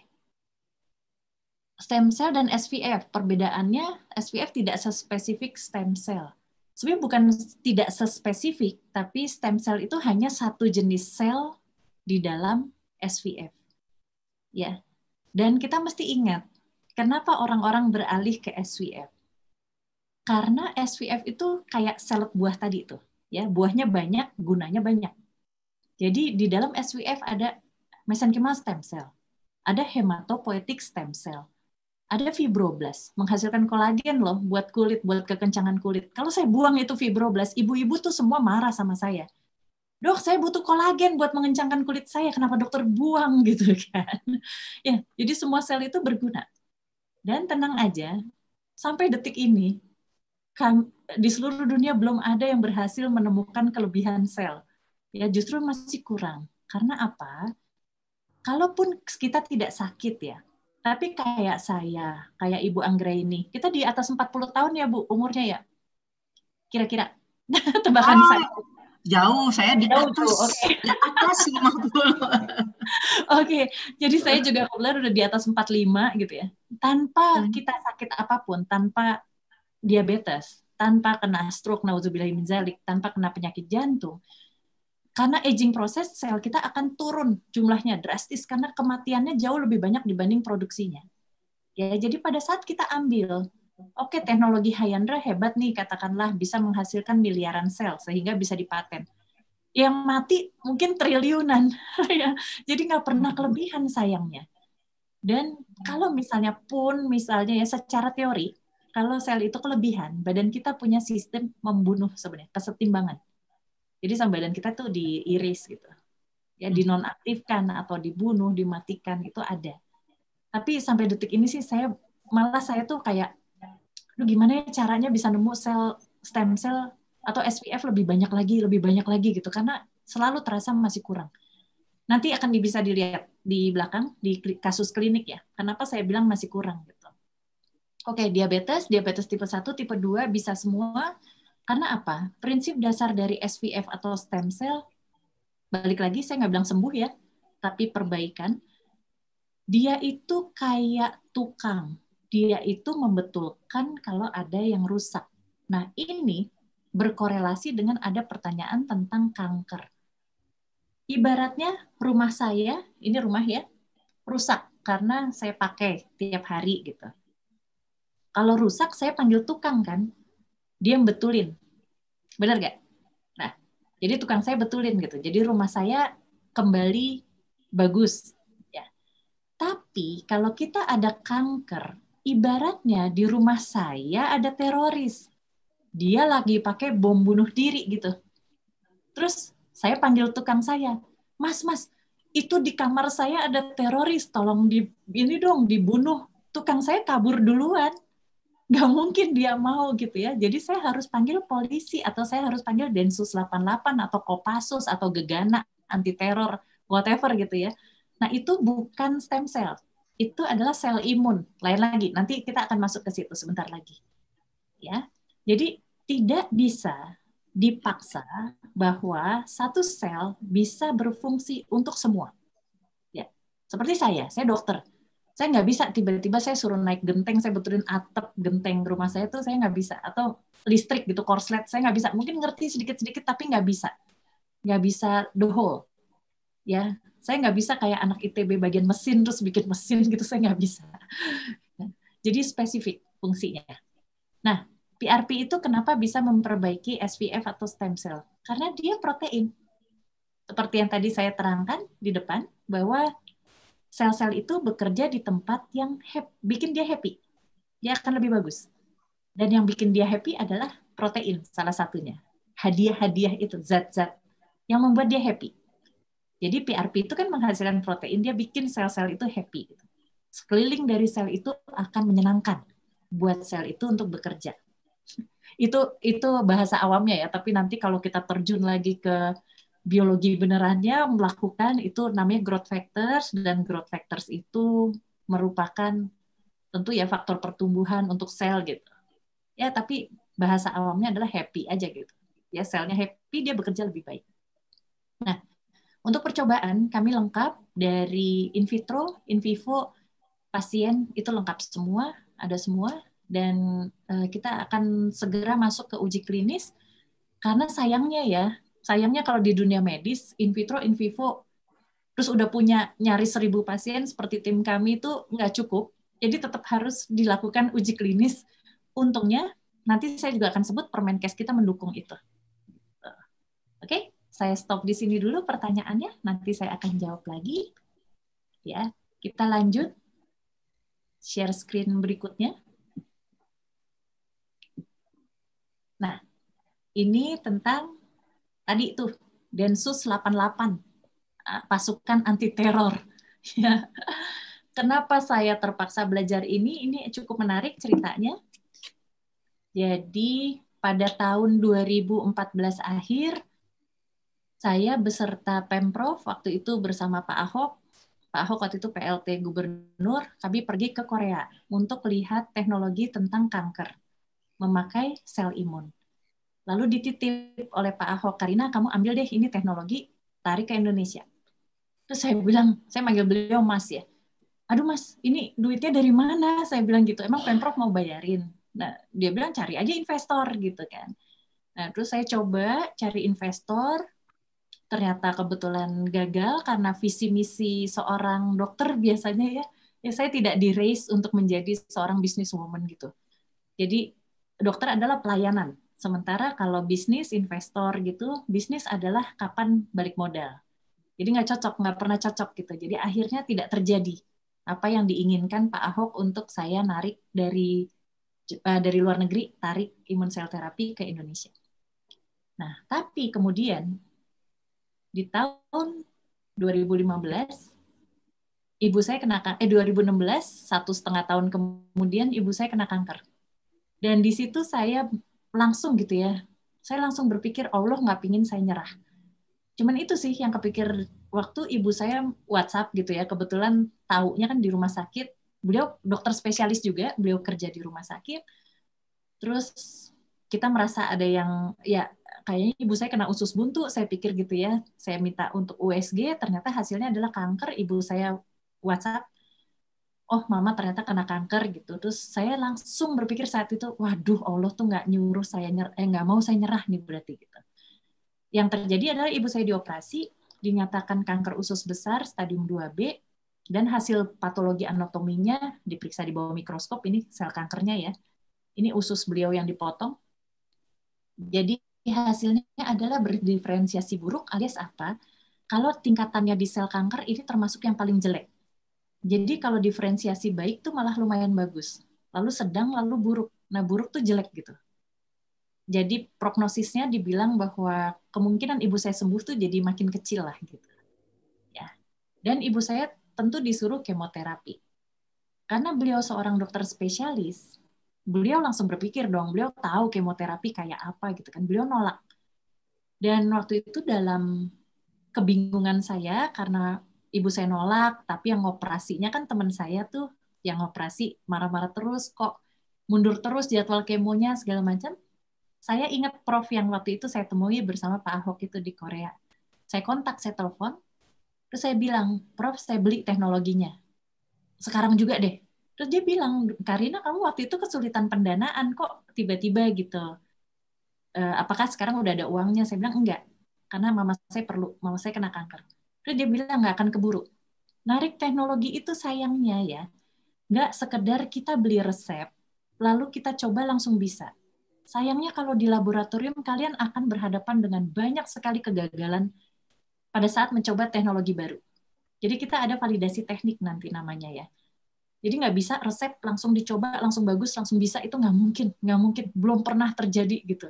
stem cell dan SPF perbedaannya SPF tidak sespesifik stem cell sebenarnya bukan tidak sespesifik, tapi stem cell itu hanya satu jenis sel di dalam SVF. Ya. Dan kita mesti ingat, kenapa orang-orang beralih ke SVF? Karena SVF itu kayak sel buah tadi itu, ya, buahnya banyak, gunanya banyak. Jadi di dalam SVF ada mesenchymal stem cell, ada hematopoietic stem cell, ada fibroblast menghasilkan kolagen loh buat kulit, buat kekencangan kulit. Kalau saya buang itu fibroblast, ibu-ibu tuh semua marah sama saya. Dok, saya butuh kolagen buat mengencangkan kulit saya. Kenapa dokter buang gitu kan? Ya, jadi semua sel itu berguna. Dan tenang aja, sampai detik ini di seluruh dunia belum ada yang berhasil menemukan kelebihan sel. Ya, justru masih kurang. Karena apa? Kalaupun kita tidak sakit ya, tapi kayak saya, kayak Ibu Anggra ini, kita di atas 40 tahun ya Bu umurnya ya? Kira-kira tebakan oh, saya. Jauh, saya di jauh, atas, okay. di atas 50. Oke, okay. jadi saya juga kebetulan udah di atas 45 gitu ya. Tanpa hmm. kita sakit apa pun, tanpa diabetes, tanpa kena stroke, nauzubillah tanpa kena penyakit jantung, karena aging proses sel kita akan turun jumlahnya drastis karena kematiannya jauh lebih banyak dibanding produksinya. Ya, jadi pada saat kita ambil, oke okay, teknologi Hyandra hebat nih, katakanlah bisa menghasilkan miliaran sel sehingga bisa dipaten. Yang mati mungkin triliunan, ya. Jadi nggak pernah kelebihan sayangnya. Dan kalau misalnya pun misalnya ya secara teori, kalau sel itu kelebihan, badan kita punya sistem membunuh sebenarnya kesetimbangan jadi sama badan kita tuh diiris gitu. Ya hmm. dinonaktifkan atau dibunuh, dimatikan itu ada. Tapi sampai detik ini sih saya malah saya tuh kayak lu gimana ya caranya bisa nemu sel stem cell atau SPF lebih banyak lagi, lebih banyak lagi gitu karena selalu terasa masih kurang. Nanti akan bisa dilihat di belakang di kasus klinik ya. Kenapa saya bilang masih kurang gitu. Oke, diabetes, diabetes tipe 1, tipe 2 bisa semua. Karena apa? Prinsip dasar dari SVF atau stem cell, balik lagi saya nggak bilang sembuh ya, tapi perbaikan. Dia itu kayak tukang. Dia itu membetulkan kalau ada yang rusak. Nah, ini berkorelasi dengan ada pertanyaan tentang kanker. Ibaratnya rumah saya, ini rumah ya, rusak karena saya pakai tiap hari gitu kalau rusak saya panggil tukang kan, dia betulin. Benar gak? Nah, jadi tukang saya betulin gitu. Jadi rumah saya kembali bagus. Ya. Tapi kalau kita ada kanker, ibaratnya di rumah saya ada teroris. Dia lagi pakai bom bunuh diri gitu. Terus saya panggil tukang saya, Mas, Mas, itu di kamar saya ada teroris, tolong di ini dong dibunuh. Tukang saya kabur duluan nggak mungkin dia mau gitu ya. Jadi saya harus panggil polisi atau saya harus panggil Densus 88 atau Kopassus atau Gegana anti teror whatever gitu ya. Nah, itu bukan stem cell. Itu adalah sel imun. Lain lagi. Nanti kita akan masuk ke situ sebentar lagi. Ya. Jadi tidak bisa dipaksa bahwa satu sel bisa berfungsi untuk semua. Ya. Seperti saya, saya dokter saya nggak bisa tiba-tiba saya suruh naik genteng saya betulin atap genteng rumah saya tuh saya nggak bisa. Atau listrik gitu korslet saya nggak bisa. Mungkin ngerti sedikit-sedikit tapi nggak bisa. Nggak bisa the whole. Ya saya nggak bisa kayak anak ITB bagian mesin terus bikin mesin gitu saya nggak bisa. Jadi spesifik fungsinya. Nah PRP itu kenapa bisa memperbaiki SVF atau stem cell? Karena dia protein. Seperti yang tadi saya terangkan di depan bahwa sel-sel itu bekerja di tempat yang happy, bikin dia happy. Dia akan lebih bagus. Dan yang bikin dia happy adalah protein salah satunya. Hadiah-hadiah itu, zat-zat yang membuat dia happy. Jadi PRP itu kan menghasilkan protein, dia bikin sel-sel itu happy. Sekeliling dari sel itu akan menyenangkan buat sel itu untuk bekerja. Itu itu bahasa awamnya ya, tapi nanti kalau kita terjun lagi ke biologi benerannya melakukan itu namanya growth factors dan growth factors itu merupakan tentu ya faktor pertumbuhan untuk sel gitu. Ya, tapi bahasa awamnya adalah happy aja gitu. Ya, selnya happy dia bekerja lebih baik. Nah, untuk percobaan kami lengkap dari in vitro, in vivo, pasien itu lengkap semua, ada semua dan uh, kita akan segera masuk ke uji klinis karena sayangnya ya sayangnya kalau di dunia medis in vitro in vivo terus udah punya nyaris seribu pasien seperti tim kami itu nggak cukup. Jadi tetap harus dilakukan uji klinis. Untungnya nanti saya juga akan sebut Permenkes kita mendukung itu. Oke saya stop di sini dulu pertanyaannya. Nanti saya akan jawab lagi. Ya kita lanjut. Share screen berikutnya. Nah ini tentang tadi itu Densus 88 ah, pasukan anti teror ya. Kenapa saya terpaksa belajar ini? Ini cukup menarik ceritanya. Jadi pada tahun 2014 akhir saya beserta Pemprov waktu itu bersama Pak Ahok Pak Ahok waktu itu PLT Gubernur, kami pergi ke Korea untuk lihat teknologi tentang kanker, memakai sel imun. Lalu dititip oleh Pak Ahok, Karina kamu ambil deh ini teknologi, tarik ke Indonesia. Terus saya bilang, saya manggil beliau Mas ya. Aduh Mas, ini duitnya dari mana? Saya bilang gitu, emang Pemprov mau bayarin? Nah, dia bilang cari aja investor gitu kan. Nah, terus saya coba cari investor, ternyata kebetulan gagal karena visi misi seorang dokter biasanya ya, ya saya tidak di raise untuk menjadi seorang businesswoman gitu. Jadi dokter adalah pelayanan. Sementara kalau bisnis investor gitu, bisnis adalah kapan balik modal. Jadi nggak cocok, nggak pernah cocok gitu. Jadi akhirnya tidak terjadi apa yang diinginkan Pak Ahok untuk saya narik dari uh, dari luar negeri, tarik imun sel terapi ke Indonesia. Nah, tapi kemudian di tahun 2015 ibu saya kena eh 2016 satu setengah tahun kemudian ibu saya kena kanker dan di situ saya langsung gitu ya saya langsung berpikir Allah nggak pingin saya nyerah cuman itu sih yang kepikir waktu ibu saya WhatsApp gitu ya kebetulan taunya kan di rumah sakit beliau dokter spesialis juga, beliau kerja di rumah sakit. Terus kita merasa ada yang ya kayaknya ibu saya kena usus buntu, saya pikir gitu ya. Saya minta untuk USG, ternyata hasilnya adalah kanker. Ibu saya WhatsApp, oh mama ternyata kena kanker gitu. Terus saya langsung berpikir saat itu, waduh Allah tuh nggak nyuruh saya nyerah, eh nggak mau saya nyerah nih berarti gitu. Yang terjadi adalah ibu saya dioperasi, dinyatakan kanker usus besar stadium 2B, dan hasil patologi anatominya diperiksa di bawah mikroskop ini sel kankernya ya. Ini usus beliau yang dipotong. Jadi hasilnya adalah berdiferensiasi buruk alias apa? Kalau tingkatannya di sel kanker ini termasuk yang paling jelek. Jadi kalau diferensiasi baik tuh malah lumayan bagus. Lalu sedang lalu buruk. Nah, buruk tuh jelek gitu. Jadi prognosisnya dibilang bahwa kemungkinan ibu saya sembuh tuh jadi makin kecil lah gitu. Ya. Dan ibu saya tentu disuruh kemoterapi. Karena beliau seorang dokter spesialis, beliau langsung berpikir dong, beliau tahu kemoterapi kayak apa gitu kan. Beliau nolak. Dan waktu itu dalam kebingungan saya karena ibu saya nolak, tapi yang operasinya kan teman saya tuh yang operasi marah-marah terus kok mundur terus jadwal kemonya segala macam. Saya ingat prof yang waktu itu saya temui bersama Pak Ahok itu di Korea. Saya kontak, saya telepon, Terus saya bilang, Prof, saya beli teknologinya. Sekarang juga deh. Terus dia bilang, Karina, kamu waktu itu kesulitan pendanaan kok tiba-tiba gitu. E, apakah sekarang udah ada uangnya? Saya bilang, enggak. Karena mama saya perlu, mama saya kena kanker. Terus dia bilang, nggak akan keburu. Narik teknologi itu sayangnya ya, nggak sekedar kita beli resep, lalu kita coba langsung bisa. Sayangnya kalau di laboratorium kalian akan berhadapan dengan banyak sekali kegagalan pada saat mencoba teknologi baru. Jadi kita ada validasi teknik nanti namanya ya. Jadi nggak bisa resep langsung dicoba, langsung bagus, langsung bisa, itu nggak mungkin. Nggak mungkin, belum pernah terjadi gitu.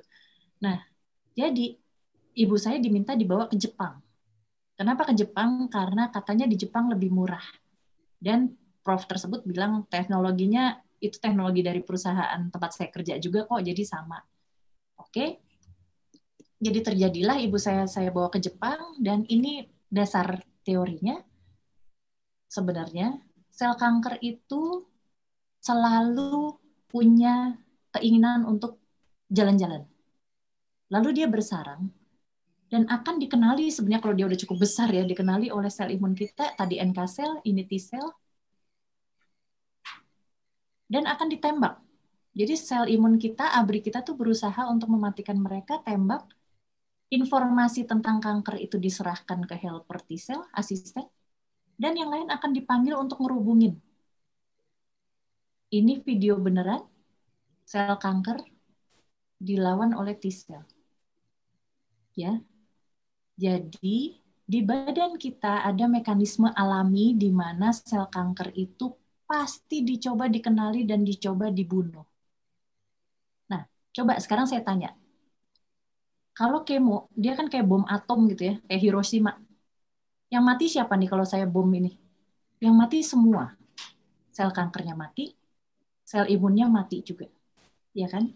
Nah, jadi ibu saya diminta dibawa ke Jepang. Kenapa ke Jepang? Karena katanya di Jepang lebih murah. Dan prof tersebut bilang teknologinya itu teknologi dari perusahaan tempat saya kerja juga kok, jadi sama. Oke, jadi terjadilah ibu saya saya bawa ke Jepang dan ini dasar teorinya sebenarnya sel kanker itu selalu punya keinginan untuk jalan-jalan. Lalu dia bersarang dan akan dikenali sebenarnya kalau dia udah cukup besar ya dikenali oleh sel imun kita tadi NK sel, ini T sel dan akan ditembak. Jadi sel imun kita, ABRI kita tuh berusaha untuk mematikan mereka, tembak, informasi tentang kanker itu diserahkan ke helper T-cell, asisten, dan yang lain akan dipanggil untuk ngerubungin. Ini video beneran, sel kanker dilawan oleh T-cell. Ya. Jadi, di badan kita ada mekanisme alami di mana sel kanker itu pasti dicoba dikenali dan dicoba dibunuh. Nah, coba sekarang saya tanya, kalau kemo dia kan kayak bom atom gitu ya kayak Hiroshima. Yang mati siapa nih kalau saya bom ini? Yang mati semua. Sel kankernya mati sel imunnya mati juga. Ya kan?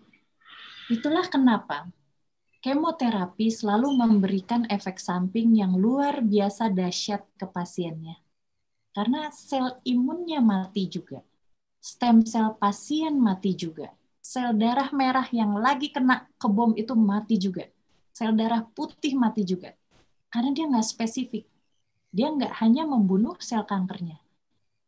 Itulah kenapa kemoterapi selalu memberikan efek samping yang luar biasa dahsyat ke pasiennya karena sel imunnya mati juga stem sel pasien mati juga sel darah merah yang lagi kena ke bom itu mati juga sel darah putih mati juga. Karena dia nggak spesifik. Dia nggak hanya membunuh sel kankernya.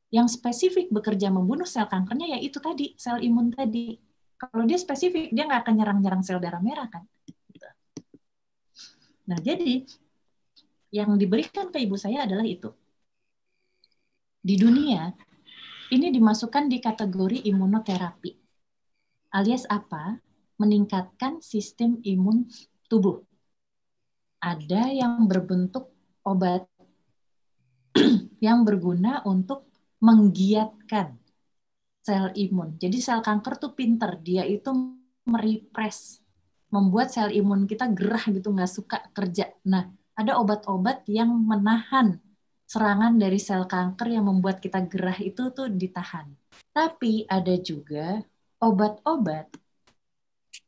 Yang spesifik bekerja membunuh sel kankernya yaitu tadi, sel imun tadi. Kalau dia spesifik, dia nggak akan nyerang-nyerang sel darah merah kan. Nah, jadi yang diberikan ke ibu saya adalah itu. Di dunia, ini dimasukkan di kategori imunoterapi. Alias apa? Meningkatkan sistem imun tubuh. Ada yang berbentuk obat yang berguna untuk menggiatkan sel imun. Jadi sel kanker tuh pinter, dia itu merepress, membuat sel imun kita gerah gitu, nggak suka kerja. Nah, ada obat-obat yang menahan serangan dari sel kanker yang membuat kita gerah itu tuh ditahan. Tapi ada juga obat-obat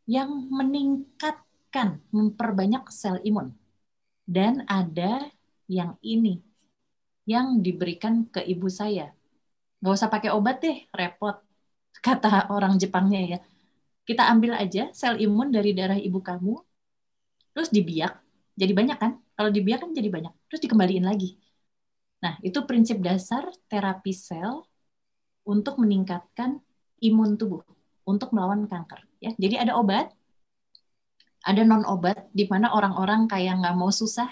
yang meningkat akan memperbanyak sel imun. Dan ada yang ini yang diberikan ke ibu saya. nggak usah pakai obat deh, repot. Kata orang Jepangnya ya. Kita ambil aja sel imun dari darah ibu kamu, terus dibiak, jadi banyak kan? Kalau dibiak kan jadi banyak, terus dikembaliin lagi. Nah, itu prinsip dasar terapi sel untuk meningkatkan imun tubuh untuk melawan kanker. Ya, jadi ada obat, ada non obat di mana orang-orang kayak nggak mau susah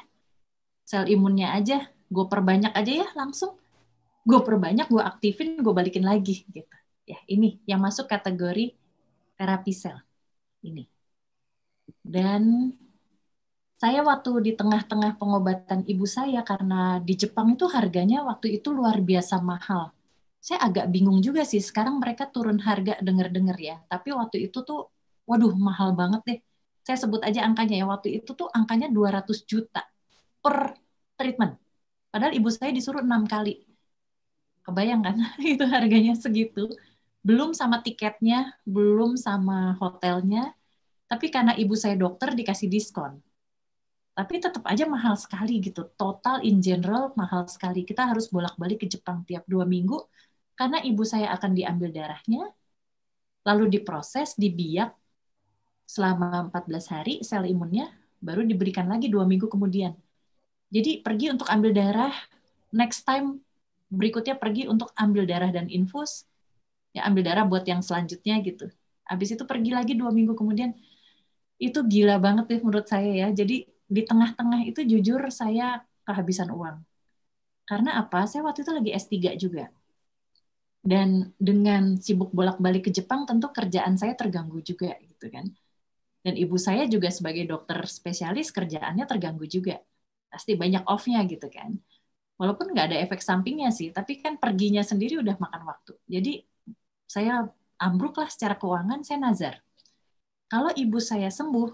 sel imunnya aja gue perbanyak aja ya langsung gue perbanyak gue aktifin gue balikin lagi gitu ya ini yang masuk kategori terapi sel ini dan saya waktu di tengah-tengah pengobatan ibu saya karena di Jepang itu harganya waktu itu luar biasa mahal saya agak bingung juga sih sekarang mereka turun harga denger-denger ya tapi waktu itu tuh waduh mahal banget deh saya sebut aja angkanya ya, waktu itu tuh angkanya 200 juta per treatment. Padahal ibu saya disuruh enam kali. Kebayang kan itu harganya segitu. Belum sama tiketnya, belum sama hotelnya, tapi karena ibu saya dokter dikasih diskon. Tapi tetap aja mahal sekali gitu. Total in general mahal sekali. Kita harus bolak-balik ke Jepang tiap dua minggu karena ibu saya akan diambil darahnya, lalu diproses, dibiak, selama 14 hari sel imunnya baru diberikan lagi dua minggu kemudian. Jadi pergi untuk ambil darah, next time berikutnya pergi untuk ambil darah dan infus, ya ambil darah buat yang selanjutnya gitu. Habis itu pergi lagi dua minggu kemudian. Itu gila banget deh menurut saya ya. Jadi di tengah-tengah itu jujur saya kehabisan uang. Karena apa? Saya waktu itu lagi S3 juga. Dan dengan sibuk bolak-balik ke Jepang tentu kerjaan saya terganggu juga gitu kan dan ibu saya juga sebagai dokter spesialis kerjaannya terganggu juga. Pasti banyak off-nya gitu kan. Walaupun nggak ada efek sampingnya sih, tapi kan perginya sendiri udah makan waktu. Jadi saya ambruk lah secara keuangan, saya nazar. Kalau ibu saya sembuh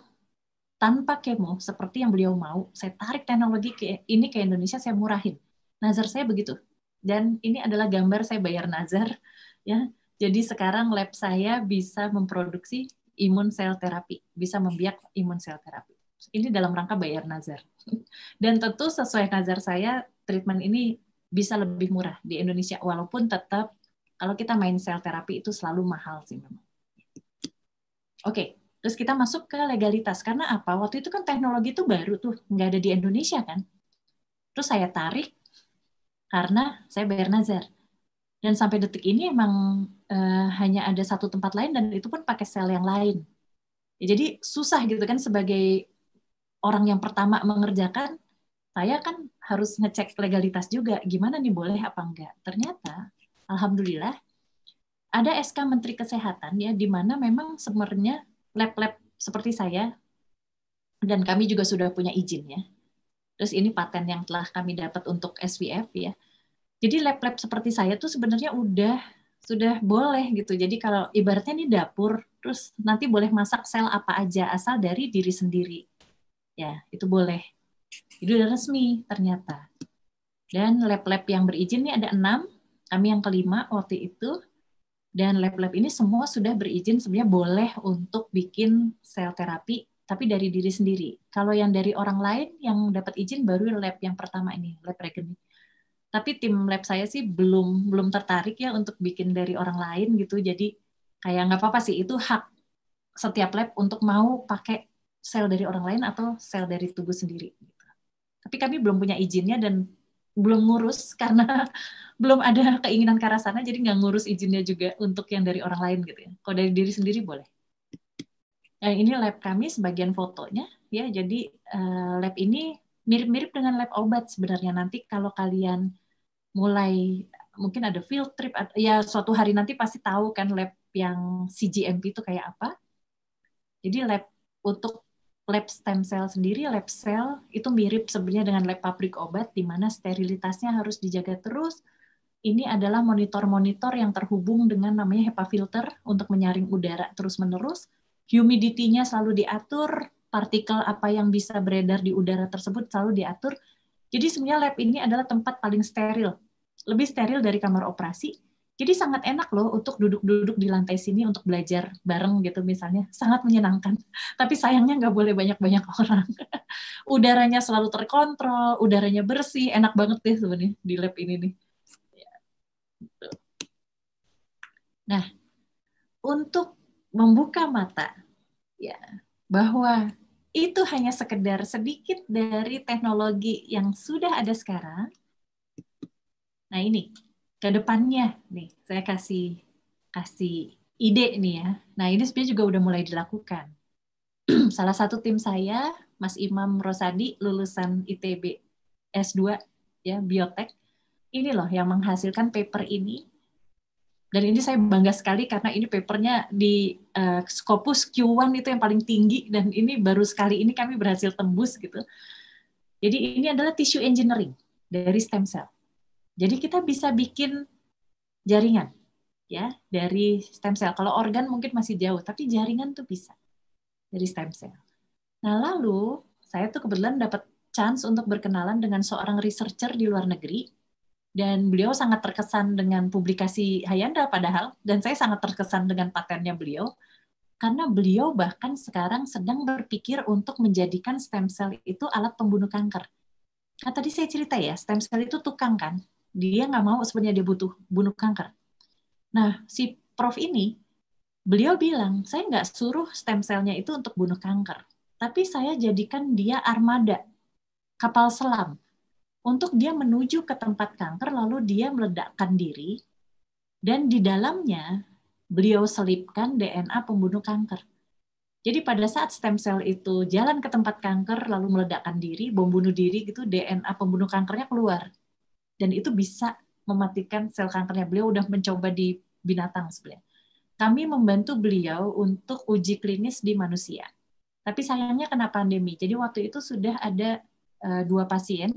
tanpa kemo seperti yang beliau mau, saya tarik teknologi ke, ini ke Indonesia, saya murahin. Nazar saya begitu. Dan ini adalah gambar saya bayar nazar. ya. Jadi sekarang lab saya bisa memproduksi imun sel terapi, bisa membiak imun sel terapi. Ini dalam rangka bayar nazar. Dan tentu sesuai nazar saya, treatment ini bisa lebih murah di Indonesia, walaupun tetap kalau kita main sel terapi itu selalu mahal sih memang. Oke, terus kita masuk ke legalitas. Karena apa? Waktu itu kan teknologi itu baru tuh, nggak ada di Indonesia kan. Terus saya tarik karena saya bayar nazar. Dan sampai detik ini emang uh, hanya ada satu tempat lain dan itu pun pakai sel yang lain. Ya, jadi susah gitu kan sebagai orang yang pertama mengerjakan, saya kan harus ngecek legalitas juga. Gimana nih boleh apa enggak? Ternyata, alhamdulillah ada SK Menteri Kesehatan ya di mana memang sebenarnya lab-lab seperti saya dan kami juga sudah punya izin ya. Terus ini paten yang telah kami dapat untuk SVF ya jadi lab-lab seperti saya tuh sebenarnya udah sudah boleh gitu. Jadi kalau ibaratnya ini dapur, terus nanti boleh masak sel apa aja asal dari diri sendiri. Ya, itu boleh. Itu udah resmi ternyata. Dan lab-lab yang berizin ini ada enam, kami yang kelima waktu itu. Dan lab-lab ini semua sudah berizin sebenarnya boleh untuk bikin sel terapi, tapi dari diri sendiri. Kalau yang dari orang lain yang dapat izin baru lab yang pertama ini, lab rekening tapi tim lab saya sih belum belum tertarik ya untuk bikin dari orang lain gitu jadi kayak nggak apa-apa sih itu hak setiap lab untuk mau pakai sel dari orang lain atau sel dari tubuh sendiri gitu. tapi kami belum punya izinnya dan belum ngurus karena belum ada keinginan ke arah sana jadi nggak ngurus izinnya juga untuk yang dari orang lain gitu ya. Kalau dari diri sendiri boleh. Yang ini lab kami sebagian fotonya ya jadi uh, lab ini mirip-mirip dengan lab obat sebenarnya. Nanti kalau kalian mulai mungkin ada field trip ya suatu hari nanti pasti tahu kan lab yang CGMP itu kayak apa. Jadi lab untuk lab stem cell sendiri, lab cell itu mirip sebenarnya dengan lab pabrik obat di mana sterilitasnya harus dijaga terus. Ini adalah monitor-monitor yang terhubung dengan namanya HEPA filter untuk menyaring udara terus-menerus. Humidity-nya selalu diatur, partikel apa yang bisa beredar di udara tersebut selalu diatur. Jadi sebenarnya lab ini adalah tempat paling steril lebih steril dari kamar operasi. Jadi sangat enak loh untuk duduk-duduk di lantai sini untuk belajar bareng gitu misalnya. Sangat menyenangkan. Tapi sayangnya nggak boleh banyak-banyak orang. udaranya selalu terkontrol, udaranya bersih, enak banget deh sebenarnya di lab ini nih. Nah, untuk membuka mata ya bahwa itu hanya sekedar sedikit dari teknologi yang sudah ada sekarang. Nah, ini ke depannya nih saya kasih kasih ide nih ya. Nah, ini sebenarnya juga udah mulai dilakukan. Salah satu tim saya, Mas Imam Rosadi, lulusan ITB S2 ya, biotek. Ini loh yang menghasilkan paper ini. Dan ini saya bangga sekali karena ini papernya di uh, Scopus Q1 itu yang paling tinggi dan ini baru sekali ini kami berhasil tembus gitu. Jadi ini adalah tissue engineering dari stem cell. Jadi kita bisa bikin jaringan ya dari stem cell. Kalau organ mungkin masih jauh, tapi jaringan tuh bisa dari stem cell. Nah, lalu saya tuh kebetulan dapat chance untuk berkenalan dengan seorang researcher di luar negeri dan beliau sangat terkesan dengan publikasi Hayanda padahal dan saya sangat terkesan dengan patennya beliau karena beliau bahkan sekarang sedang berpikir untuk menjadikan stem cell itu alat pembunuh kanker. Nah tadi saya cerita ya, stem cell itu tukang kan, dia nggak mau sebenarnya dia butuh bunuh kanker. Nah, si Prof ini, beliau bilang, saya nggak suruh stem cell-nya itu untuk bunuh kanker, tapi saya jadikan dia armada, kapal selam, untuk dia menuju ke tempat kanker, lalu dia meledakkan diri, dan di dalamnya beliau selipkan DNA pembunuh kanker. Jadi pada saat stem cell itu jalan ke tempat kanker, lalu meledakkan diri, bom bunuh diri, gitu DNA pembunuh kankernya keluar. Dan itu bisa mematikan sel kankernya. Beliau udah mencoba di binatang sebenarnya. Kami membantu beliau untuk uji klinis di manusia. Tapi sayangnya kena pandemi. Jadi waktu itu sudah ada uh, dua pasien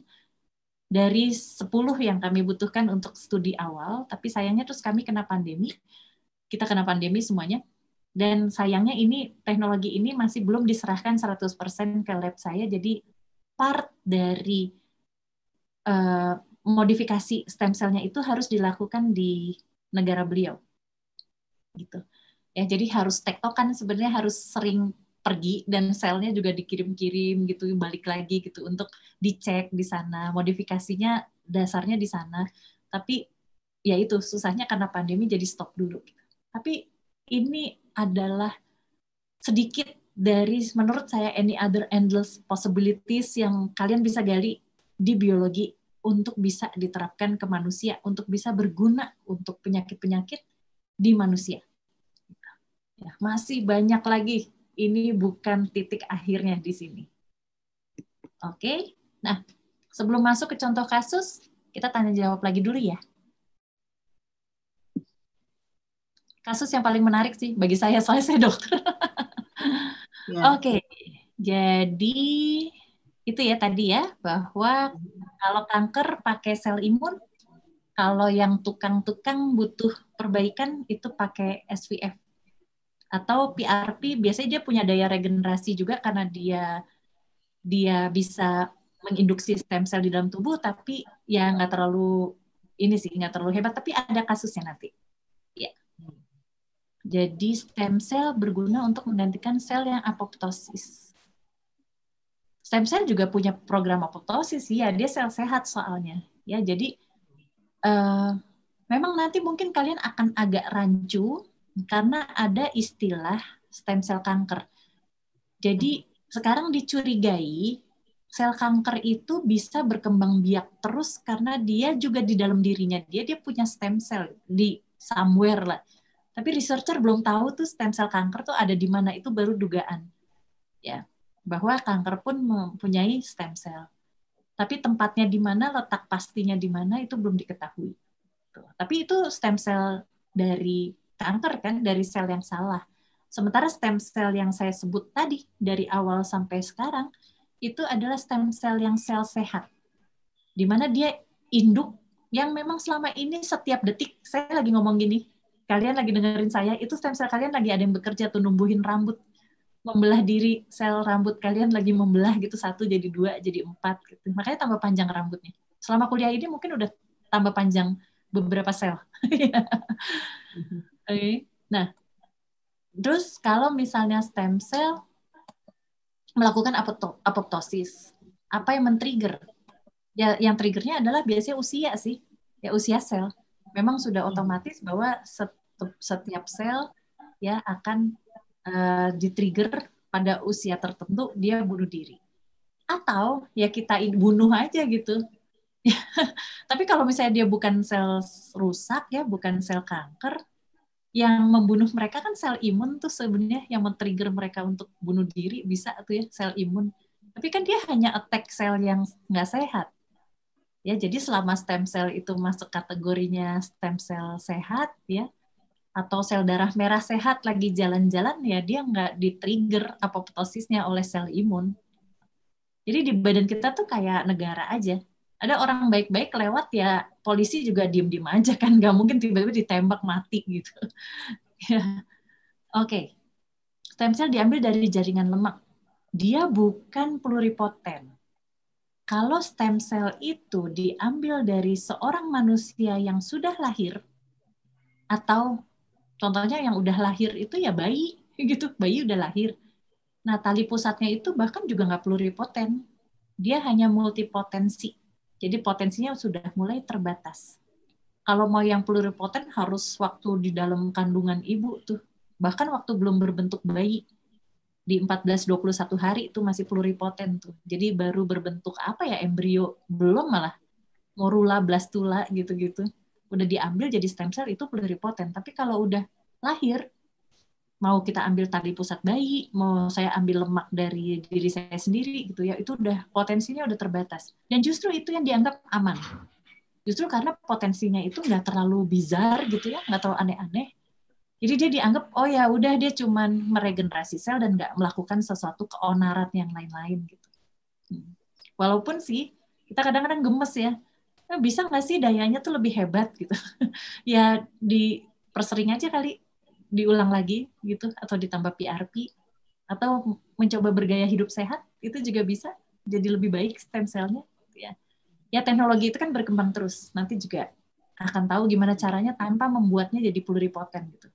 dari 10 yang kami butuhkan untuk studi awal, tapi sayangnya terus kami kena pandemi. Kita kena pandemi semuanya. Dan sayangnya ini teknologi ini masih belum diserahkan 100% ke lab saya. Jadi part dari uh, modifikasi stem cell-nya itu harus dilakukan di negara beliau. Gitu. Ya, jadi harus tektokan sebenarnya harus sering pergi dan selnya juga dikirim-kirim gitu balik lagi gitu untuk dicek di sana modifikasinya dasarnya di sana tapi ya itu susahnya karena pandemi jadi stop dulu tapi ini adalah sedikit dari menurut saya any other endless possibilities yang kalian bisa gali di biologi untuk bisa diterapkan ke manusia, untuk bisa berguna untuk penyakit-penyakit di manusia. Ya, masih banyak lagi. Ini bukan titik akhirnya di sini. Oke, nah sebelum masuk ke contoh kasus, kita tanya jawab lagi dulu ya. Kasus yang paling menarik sih bagi saya, soalnya saya dokter. Ya. Oke, jadi itu ya tadi ya bahwa kalau kanker pakai sel imun, kalau yang tukang-tukang butuh perbaikan itu pakai SVF atau PRP biasanya dia punya daya regenerasi juga karena dia dia bisa menginduksi stem cell di dalam tubuh tapi ya nggak terlalu ini sih nggak terlalu hebat tapi ada kasusnya nanti. Ya. Jadi stem cell berguna untuk menggantikan sel yang apoptosis stem cell juga punya program apoptosis ya dia sel sehat soalnya. Ya jadi uh, memang nanti mungkin kalian akan agak rancu karena ada istilah stem cell kanker. Jadi sekarang dicurigai sel kanker itu bisa berkembang biak terus karena dia juga di dalam dirinya dia dia punya stem cell di somewhere lah. Tapi researcher belum tahu tuh stem cell kanker tuh ada di mana itu baru dugaan. Ya bahwa kanker pun mempunyai stem cell. Tapi tempatnya di mana, letak pastinya di mana itu belum diketahui. Tapi itu stem cell dari kanker kan, dari sel yang salah. Sementara stem cell yang saya sebut tadi dari awal sampai sekarang itu adalah stem cell yang sel sehat. Di mana dia induk yang memang selama ini setiap detik saya lagi ngomong gini, kalian lagi dengerin saya, itu stem cell kalian lagi ada yang bekerja tuh numbuhin rambut membelah diri sel rambut kalian lagi membelah gitu satu jadi dua jadi empat gitu. Makanya tambah panjang rambutnya. Selama kuliah ini mungkin udah tambah panjang beberapa sel. Oke. Okay. nah terus kalau misalnya stem cell melakukan apoptosis apa yang men-trigger? Ya yang triggernya adalah biasanya usia sih. Ya usia sel. Memang sudah otomatis bahwa setiap sel ya akan uh, di-trigger pada usia tertentu dia bunuh diri. Atau ya kita bunuh aja gitu. Tapi kalau misalnya dia bukan sel rusak ya, bukan sel kanker, yang membunuh mereka kan sel imun tuh sebenarnya yang men-trigger mereka untuk bunuh diri bisa tuh ya sel imun. Tapi kan dia hanya attack sel yang nggak sehat. Ya, jadi selama stem cell itu masuk kategorinya stem cell sehat ya, atau sel darah merah sehat lagi jalan-jalan ya dia nggak di-trigger apoptosisnya oleh sel imun. Jadi di badan kita tuh kayak negara aja. Ada orang baik-baik lewat ya polisi juga diem-diem aja kan nggak mungkin tiba-tiba ditembak mati gitu. ya. Oke. Okay. Stem cell diambil dari jaringan lemak. Dia bukan pluripoten. Kalau stem cell itu diambil dari seorang manusia yang sudah lahir atau Contohnya yang udah lahir itu ya bayi gitu, bayi udah lahir. Nah, tali pusatnya itu bahkan juga nggak pluripoten. Dia hanya multipotensi. Jadi potensinya sudah mulai terbatas. Kalau mau yang pluripoten harus waktu di dalam kandungan ibu tuh. Bahkan waktu belum berbentuk bayi. Di 14-21 hari itu masih pluripoten tuh. Jadi baru berbentuk apa ya embrio. Belum malah. Morula, blastula gitu-gitu udah diambil jadi stem cell itu pluripoten. Tapi kalau udah lahir, mau kita ambil tali pusat bayi, mau saya ambil lemak dari diri saya sendiri gitu ya, itu udah potensinya udah terbatas. Dan justru itu yang dianggap aman. Justru karena potensinya itu nggak terlalu bizar gitu ya, nggak terlalu aneh-aneh. Jadi dia dianggap oh ya udah dia cuman meregenerasi sel dan nggak melakukan sesuatu keonaran yang lain-lain gitu. Hmm. Walaupun sih kita kadang-kadang gemes ya, bisa nggak sih dayanya tuh lebih hebat? gitu. Ya di persering aja kali diulang lagi gitu atau ditambah PRP atau mencoba bergaya hidup sehat itu juga bisa jadi lebih baik stem cellnya. Ya ya teknologi itu kan berkembang terus nanti juga akan tahu gimana caranya tanpa membuatnya jadi pluripoten gitu.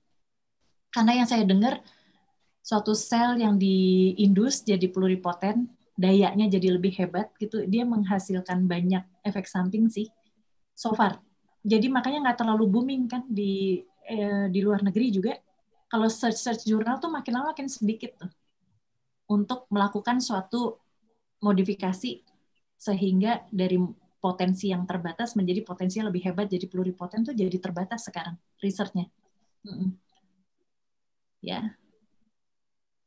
Karena yang saya dengar suatu sel yang diindus jadi pluripoten dayanya jadi lebih hebat gitu dia menghasilkan banyak efek samping sih so far. Jadi makanya nggak terlalu booming kan di eh, di luar negeri juga. Kalau search search jurnal tuh makin lama makin sedikit tuh untuk melakukan suatu modifikasi sehingga dari potensi yang terbatas menjadi potensi yang lebih hebat jadi pluripoten tuh jadi terbatas sekarang mm -mm. ya.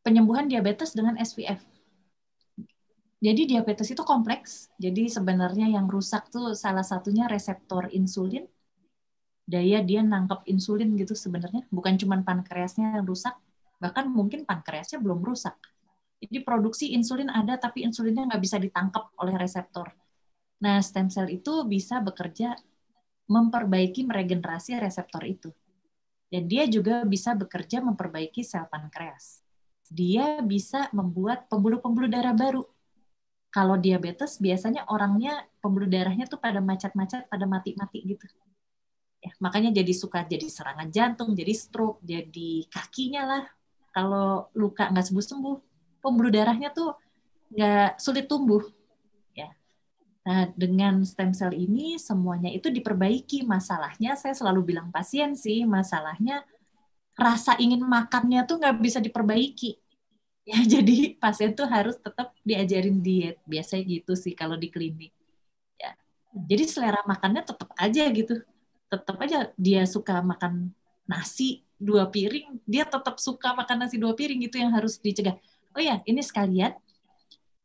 Penyembuhan diabetes dengan SVF jadi diabetes itu kompleks. Jadi sebenarnya yang rusak tuh salah satunya reseptor insulin. Daya dia nangkep insulin gitu sebenarnya. Bukan cuma pankreasnya yang rusak, bahkan mungkin pankreasnya belum rusak. Jadi produksi insulin ada, tapi insulinnya nggak bisa ditangkap oleh reseptor. Nah, stem cell itu bisa bekerja memperbaiki meregenerasi reseptor itu. Dan dia juga bisa bekerja memperbaiki sel pankreas. Dia bisa membuat pembuluh-pembuluh darah baru kalau diabetes biasanya orangnya pembuluh darahnya tuh pada macet-macet, pada mati-mati gitu. Ya, makanya jadi suka jadi serangan jantung, jadi stroke, jadi kakinya lah. Kalau luka nggak sembuh-sembuh, pembuluh darahnya tuh nggak sulit tumbuh. Ya. Nah, dengan stem cell ini semuanya itu diperbaiki. Masalahnya saya selalu bilang pasien sih, masalahnya rasa ingin makannya tuh nggak bisa diperbaiki ya jadi pasien tuh harus tetap diajarin diet. Biasanya gitu sih kalau di klinik. Ya jadi selera makannya tetap aja gitu. Tetap aja dia suka makan nasi dua piring dia tetap suka makan nasi dua piring gitu yang harus dicegah. Oh ya ini sekalian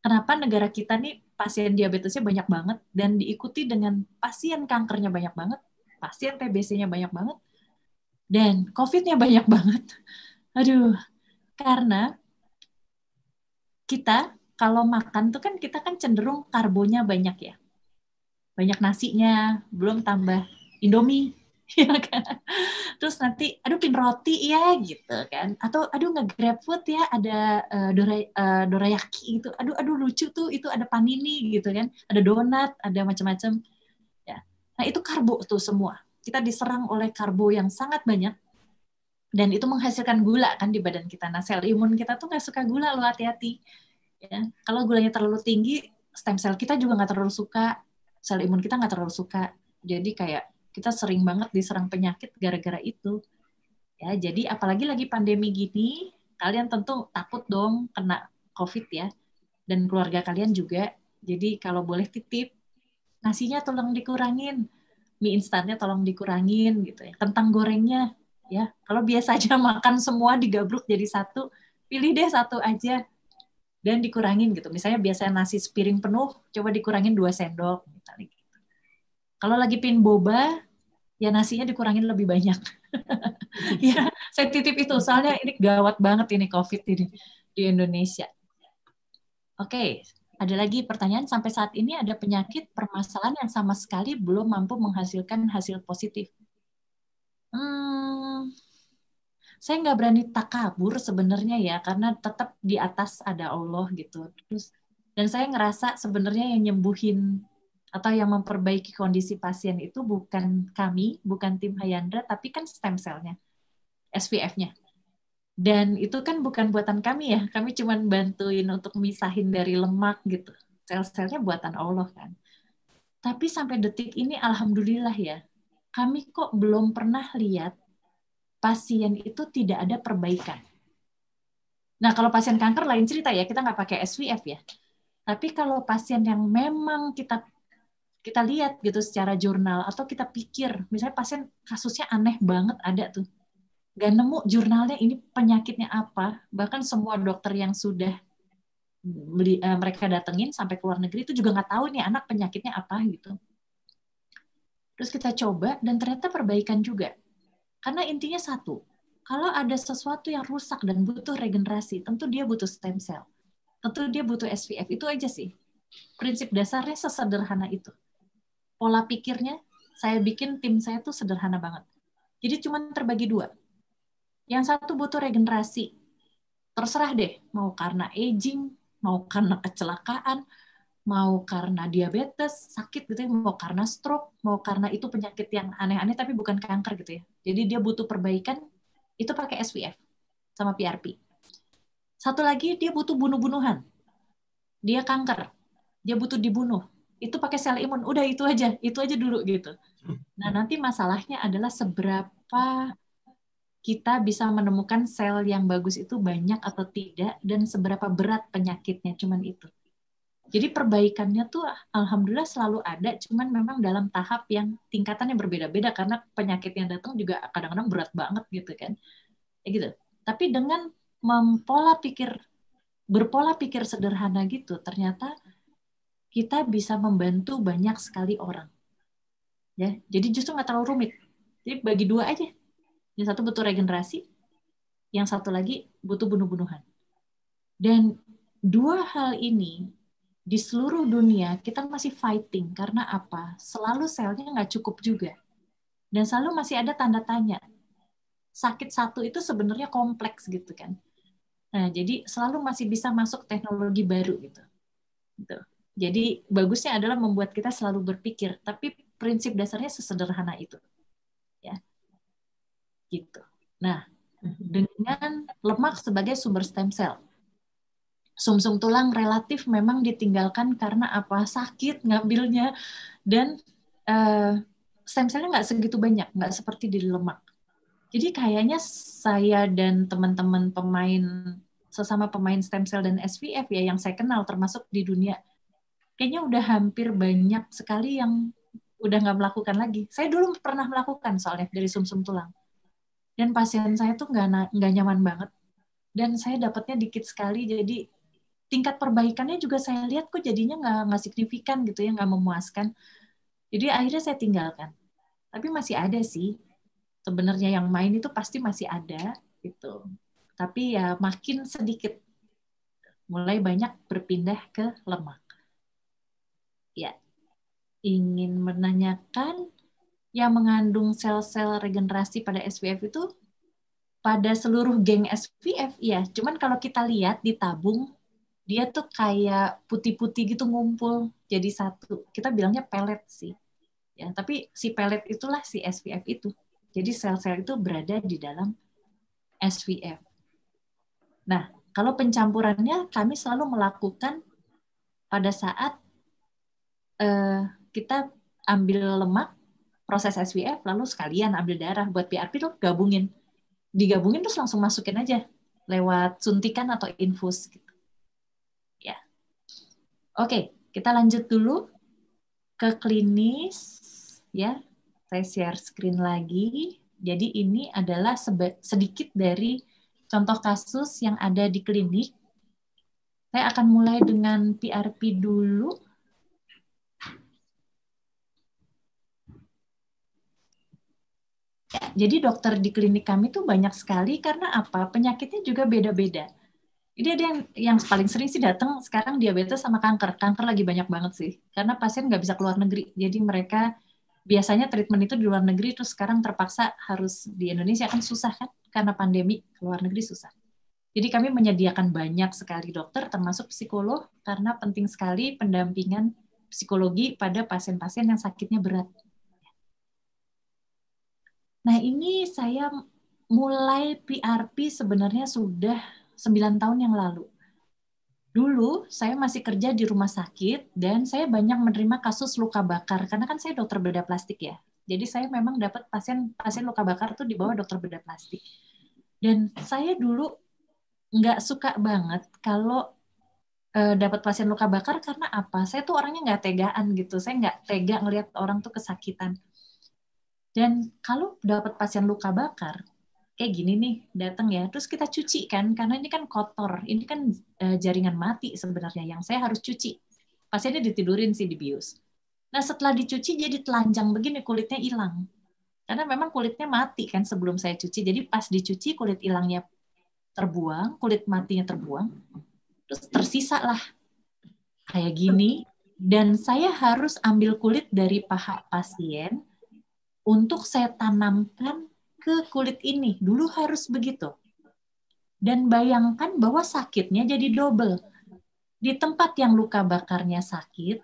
kenapa negara kita nih pasien diabetesnya banyak banget dan diikuti dengan pasien kankernya banyak banget pasien TBC-nya banyak banget dan COVID-nya banyak banget? Aduh karena kita kalau makan tuh kan kita kan cenderung karbonya banyak ya. Banyak nasinya, belum tambah Indomie. ya kan? Terus nanti aduh pin roti ya gitu kan. Atau aduh nge-grab food ya ada uh, dora, uh, dorayaki itu. Aduh aduh lucu tuh itu ada panini gitu kan. Ada donat, ada macam-macam. Ya. Nah, itu karbo tuh semua. Kita diserang oleh karbo yang sangat banyak dan itu menghasilkan gula kan di badan kita. Nah, sel imun kita tuh nggak suka gula loh, hati-hati. Ya, kalau gulanya terlalu tinggi, stem cell kita juga nggak terlalu suka, sel imun kita nggak terlalu suka. Jadi kayak kita sering banget diserang penyakit gara-gara itu. Ya, jadi apalagi lagi pandemi gini, kalian tentu takut dong kena COVID ya. Dan keluarga kalian juga. Jadi kalau boleh titip, nasinya tolong dikurangin, mie instannya tolong dikurangin gitu ya. Kentang gorengnya ya, kalau biasa aja makan semua digabruk jadi satu, pilih deh satu aja dan dikurangin gitu. Misalnya biasanya nasi sepiring penuh, coba dikurangin dua sendok gitu. Kalau lagi pin boba, ya nasinya dikurangin lebih banyak. ya, saya titip itu soalnya ini gawat banget ini COVID ini di Indonesia. Oke, ada lagi pertanyaan sampai saat ini ada penyakit permasalahan yang sama sekali belum mampu menghasilkan hasil positif. Hmm, saya nggak berani takabur sebenarnya ya karena tetap di atas ada Allah gitu. Terus dan saya ngerasa sebenarnya yang nyembuhin atau yang memperbaiki kondisi pasien itu bukan kami, bukan tim Hayandra, tapi kan stem cell-nya, SVF-nya. Dan itu kan bukan buatan kami ya, kami cuma bantuin untuk misahin dari lemak gitu. Sel-selnya buatan Allah kan. Tapi sampai detik ini alhamdulillah ya, kami kok belum pernah lihat pasien itu tidak ada perbaikan. Nah, kalau pasien kanker lain cerita ya, kita nggak pakai SVF ya. Tapi kalau pasien yang memang kita kita lihat gitu secara jurnal atau kita pikir misalnya pasien kasusnya aneh banget ada tuh gak nemu jurnalnya ini penyakitnya apa bahkan semua dokter yang sudah beli, uh, mereka datengin sampai ke luar negeri itu juga nggak tahu nih anak penyakitnya apa gitu terus kita coba dan ternyata perbaikan juga karena intinya satu kalau ada sesuatu yang rusak dan butuh regenerasi tentu dia butuh stem cell tentu dia butuh SVF itu aja sih prinsip dasarnya sesederhana itu pola pikirnya saya bikin tim saya tuh sederhana banget. Jadi cuma terbagi dua. Yang satu butuh regenerasi. Terserah deh, mau karena aging, mau karena kecelakaan, mau karena diabetes, sakit gitu ya, mau karena stroke, mau karena itu penyakit yang aneh-aneh tapi bukan kanker gitu ya. Jadi dia butuh perbaikan, itu pakai SVF sama PRP. Satu lagi dia butuh bunuh-bunuhan. Dia kanker, dia butuh dibunuh itu pakai sel imun udah itu aja itu aja dulu gitu nah nanti masalahnya adalah seberapa kita bisa menemukan sel yang bagus itu banyak atau tidak dan seberapa berat penyakitnya cuman itu jadi perbaikannya tuh alhamdulillah selalu ada cuman memang dalam tahap yang tingkatannya berbeda-beda karena penyakit yang datang juga kadang-kadang berat banget gitu kan ya gitu tapi dengan mempola pikir berpola pikir sederhana gitu ternyata kita bisa membantu banyak sekali orang. Ya, jadi justru nggak terlalu rumit. Jadi bagi dua aja. Yang satu butuh regenerasi, yang satu lagi butuh bunuh-bunuhan. Dan dua hal ini di seluruh dunia kita masih fighting karena apa? Selalu selnya nggak cukup juga. Dan selalu masih ada tanda tanya. Sakit satu itu sebenarnya kompleks gitu kan. Nah, jadi selalu masih bisa masuk teknologi baru gitu. Gitu. Jadi bagusnya adalah membuat kita selalu berpikir, tapi prinsip dasarnya sesederhana itu. Ya. Gitu. Nah, dengan lemak sebagai sumber stem cell. Sumsum -sum tulang relatif memang ditinggalkan karena apa? Sakit ngambilnya dan uh, stem cellnya nggak segitu banyak, nggak seperti di lemak. Jadi kayaknya saya dan teman-teman pemain sesama pemain stem cell dan SVF ya yang saya kenal termasuk di dunia kayaknya udah hampir banyak sekali yang udah nggak melakukan lagi. Saya dulu pernah melakukan soalnya dari sumsum -sum tulang. Dan pasien saya tuh nggak nggak nyaman banget. Dan saya dapatnya dikit sekali, jadi tingkat perbaikannya juga saya lihat kok jadinya nggak nggak signifikan gitu ya, nggak memuaskan. Jadi akhirnya saya tinggalkan. Tapi masih ada sih. Sebenarnya yang main itu pasti masih ada gitu. Tapi ya makin sedikit mulai banyak berpindah ke lemak ya ingin menanyakan yang mengandung sel-sel regenerasi pada SVF itu pada seluruh geng SVF ya cuman kalau kita lihat di tabung dia tuh kayak putih-putih gitu ngumpul jadi satu. Kita bilangnya pelet sih. Ya tapi si pelet itulah si SVF itu. Jadi sel-sel itu berada di dalam SVF nah kalau pencampurannya kami selalu melakukan pada saat uh, kita ambil lemak proses SVF lalu sekalian ambil darah buat PRP tuh gabungin. Digabungin terus langsung masukin aja lewat suntikan atau infus gitu. Oke, kita lanjut dulu ke klinis ya. Saya share screen lagi. Jadi ini adalah sedikit dari contoh kasus yang ada di klinik. Saya akan mulai dengan PRP dulu. Jadi dokter di klinik kami tuh banyak sekali karena apa? Penyakitnya juga beda-beda. Jadi ada yang yang paling sering sih datang sekarang diabetes sama kanker. Kanker lagi banyak banget sih. Karena pasien nggak bisa keluar negeri. Jadi mereka biasanya treatment itu di luar negeri terus sekarang terpaksa harus di Indonesia kan susah kan karena pandemi keluar negeri susah. Jadi kami menyediakan banyak sekali dokter termasuk psikolog karena penting sekali pendampingan psikologi pada pasien-pasien yang sakitnya berat. Nah, ini saya mulai PRP sebenarnya sudah 9 tahun yang lalu. Dulu saya masih kerja di rumah sakit dan saya banyak menerima kasus luka bakar karena kan saya dokter bedah plastik ya. Jadi saya memang dapat pasien pasien luka bakar tuh di bawah dokter bedah plastik. Dan saya dulu nggak suka banget kalau uh, dapat pasien luka bakar karena apa? Saya tuh orangnya nggak tegaan gitu. Saya nggak tega ngelihat orang tuh kesakitan. Dan kalau dapat pasien luka bakar, kayak gini nih datang ya, terus kita cuci kan, karena ini kan kotor, ini kan uh, jaringan mati sebenarnya yang saya harus cuci. Pasiennya ditidurin sih di bius. Nah setelah dicuci jadi telanjang begini kulitnya hilang, karena memang kulitnya mati kan sebelum saya cuci. Jadi pas dicuci kulit hilangnya terbuang, kulit matinya terbuang, terus tersisa lah kayak gini. Dan saya harus ambil kulit dari paha pasien, untuk saya tanamkan ke kulit ini. Dulu harus begitu. Dan bayangkan bahwa sakitnya jadi double. Di tempat yang luka bakarnya sakit,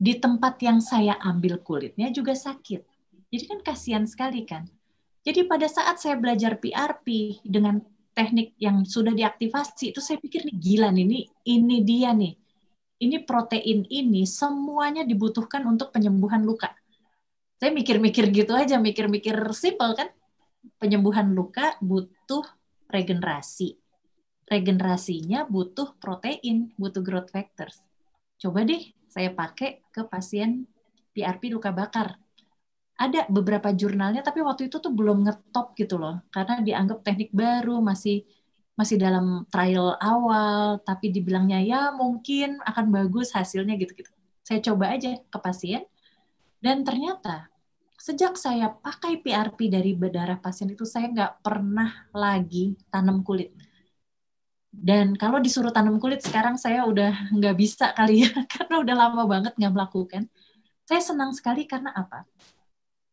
di tempat yang saya ambil kulitnya juga sakit. Jadi kan kasihan sekali kan. Jadi pada saat saya belajar PRP dengan teknik yang sudah diaktifasi itu saya pikir nih gila nih ini ini dia nih. Ini protein ini semuanya dibutuhkan untuk penyembuhan luka saya mikir-mikir gitu aja, mikir-mikir simple kan. Penyembuhan luka butuh regenerasi. Regenerasinya butuh protein, butuh growth factors. Coba deh saya pakai ke pasien PRP luka bakar. Ada beberapa jurnalnya, tapi waktu itu tuh belum ngetop gitu loh, karena dianggap teknik baru, masih masih dalam trial awal, tapi dibilangnya ya mungkin akan bagus hasilnya gitu-gitu. Saya coba aja ke pasien, dan ternyata sejak saya pakai PRP dari berdarah pasien itu saya nggak pernah lagi tanam kulit. Dan kalau disuruh tanam kulit sekarang saya udah nggak bisa kali ya karena udah lama banget nggak melakukan. Saya senang sekali karena apa?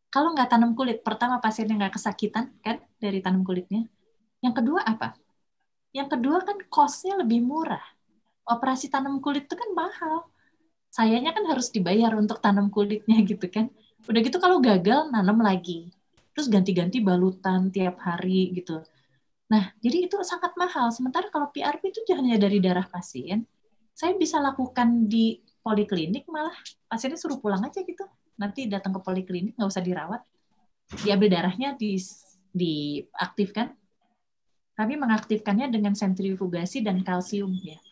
Kalau nggak tanam kulit, pertama pasiennya nggak kesakitan kan dari tanam kulitnya. Yang kedua apa? Yang kedua kan cost-nya lebih murah. Operasi tanam kulit itu kan mahal sayanya kan harus dibayar untuk tanam kulitnya gitu kan. Udah gitu kalau gagal nanam lagi. Terus ganti-ganti balutan tiap hari gitu. Nah, jadi itu sangat mahal. Sementara kalau PRP itu hanya dari darah pasien, saya bisa lakukan di poliklinik malah pasiennya suruh pulang aja gitu. Nanti datang ke poliklinik nggak usah dirawat. Diambil darahnya di diaktifkan. Kami mengaktifkannya dengan sentrifugasi dan kalsium ya.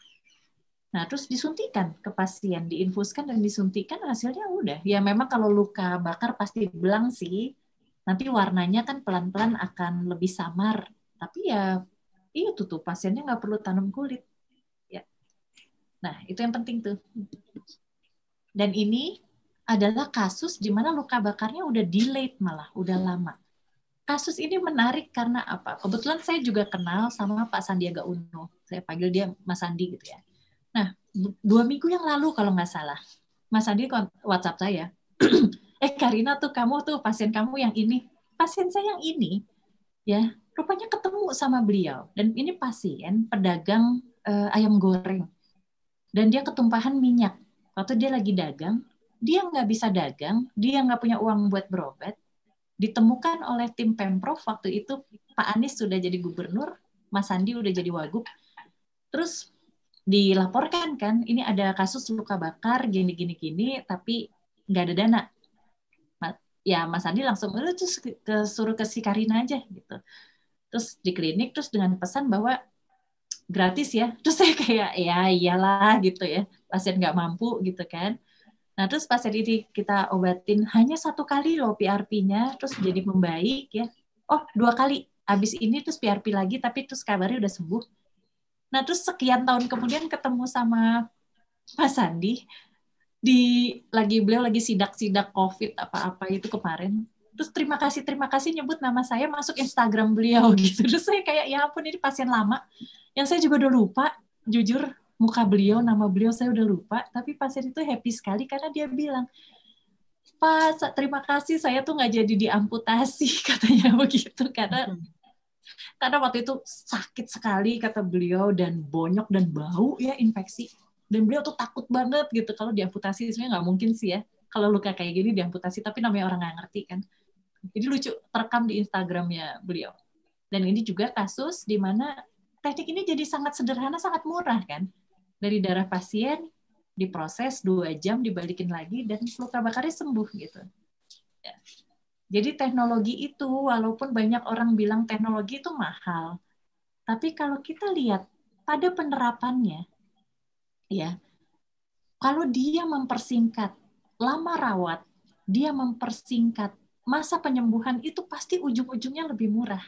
Nah, terus disuntikan ke pasien, diinfuskan dan disuntikan hasilnya udah. Ya memang kalau luka bakar pasti belang sih. Nanti warnanya kan pelan-pelan akan lebih samar. Tapi ya itu tuh pasiennya nggak perlu tanam kulit. Ya. Nah, itu yang penting tuh. Dan ini adalah kasus di mana luka bakarnya udah delayed malah, udah lama. Kasus ini menarik karena apa? Kebetulan saya juga kenal sama Pak Sandiaga Uno. Saya panggil dia Mas Sandi gitu ya Nah, dua minggu yang lalu kalau nggak salah, Mas Adi WhatsApp saya, eh Karina tuh kamu tuh pasien kamu yang ini, pasien saya yang ini, ya rupanya ketemu sama beliau. Dan ini pasien pedagang uh, ayam goreng. Dan dia ketumpahan minyak. Waktu dia lagi dagang dia nggak bisa dagang dia nggak punya uang buat berobat. Ditemukan oleh tim pemprov waktu itu Pak Anies sudah jadi gubernur Mas Andi udah jadi wagub. Terus dilaporkan kan ini ada kasus luka bakar gini gini gini tapi nggak ada dana. Ya Mas Andi langsung lu terus ke, suruh ke si Karina aja gitu. Terus di klinik terus dengan pesan bahwa gratis ya. Terus saya kayak ya iyalah gitu ya. Pasien nggak mampu gitu kan. Nah terus pasien ini kita obatin hanya satu kali loh PRP-nya terus jadi membaik ya. Oh dua kali habis ini terus PRP lagi tapi terus kabarnya udah sembuh nah terus sekian tahun kemudian ketemu sama Mas Sandi di lagi beliau lagi sidak-sidak COVID apa-apa itu kemarin. Terus terima kasih terima kasih nyebut nama saya masuk Instagram beliau gitu. Terus saya kayak ya ampun ini pasien lama yang saya juga udah lupa jujur muka beliau nama beliau saya udah lupa tapi pasien itu happy sekali karena dia bilang Pak terima kasih saya tuh nggak jadi diamputasi katanya begitu karena. Karena waktu itu sakit sekali kata beliau dan bonyok dan bau ya infeksi. Dan beliau tuh takut banget gitu. Kalau diamputasi sebenarnya nggak mungkin sih ya. Kalau luka kayak gini diamputasi tapi namanya orang nggak ngerti kan. Jadi lucu terekam di Instagramnya beliau. Dan ini juga kasus di mana teknik ini jadi sangat sederhana sangat murah kan. Dari darah pasien diproses dua jam dibalikin lagi dan luka bakarnya sembuh gitu. Ya. Jadi teknologi itu walaupun banyak orang bilang teknologi itu mahal tapi kalau kita lihat pada penerapannya ya kalau dia mempersingkat lama rawat dia mempersingkat masa penyembuhan itu pasti ujung-ujungnya lebih murah.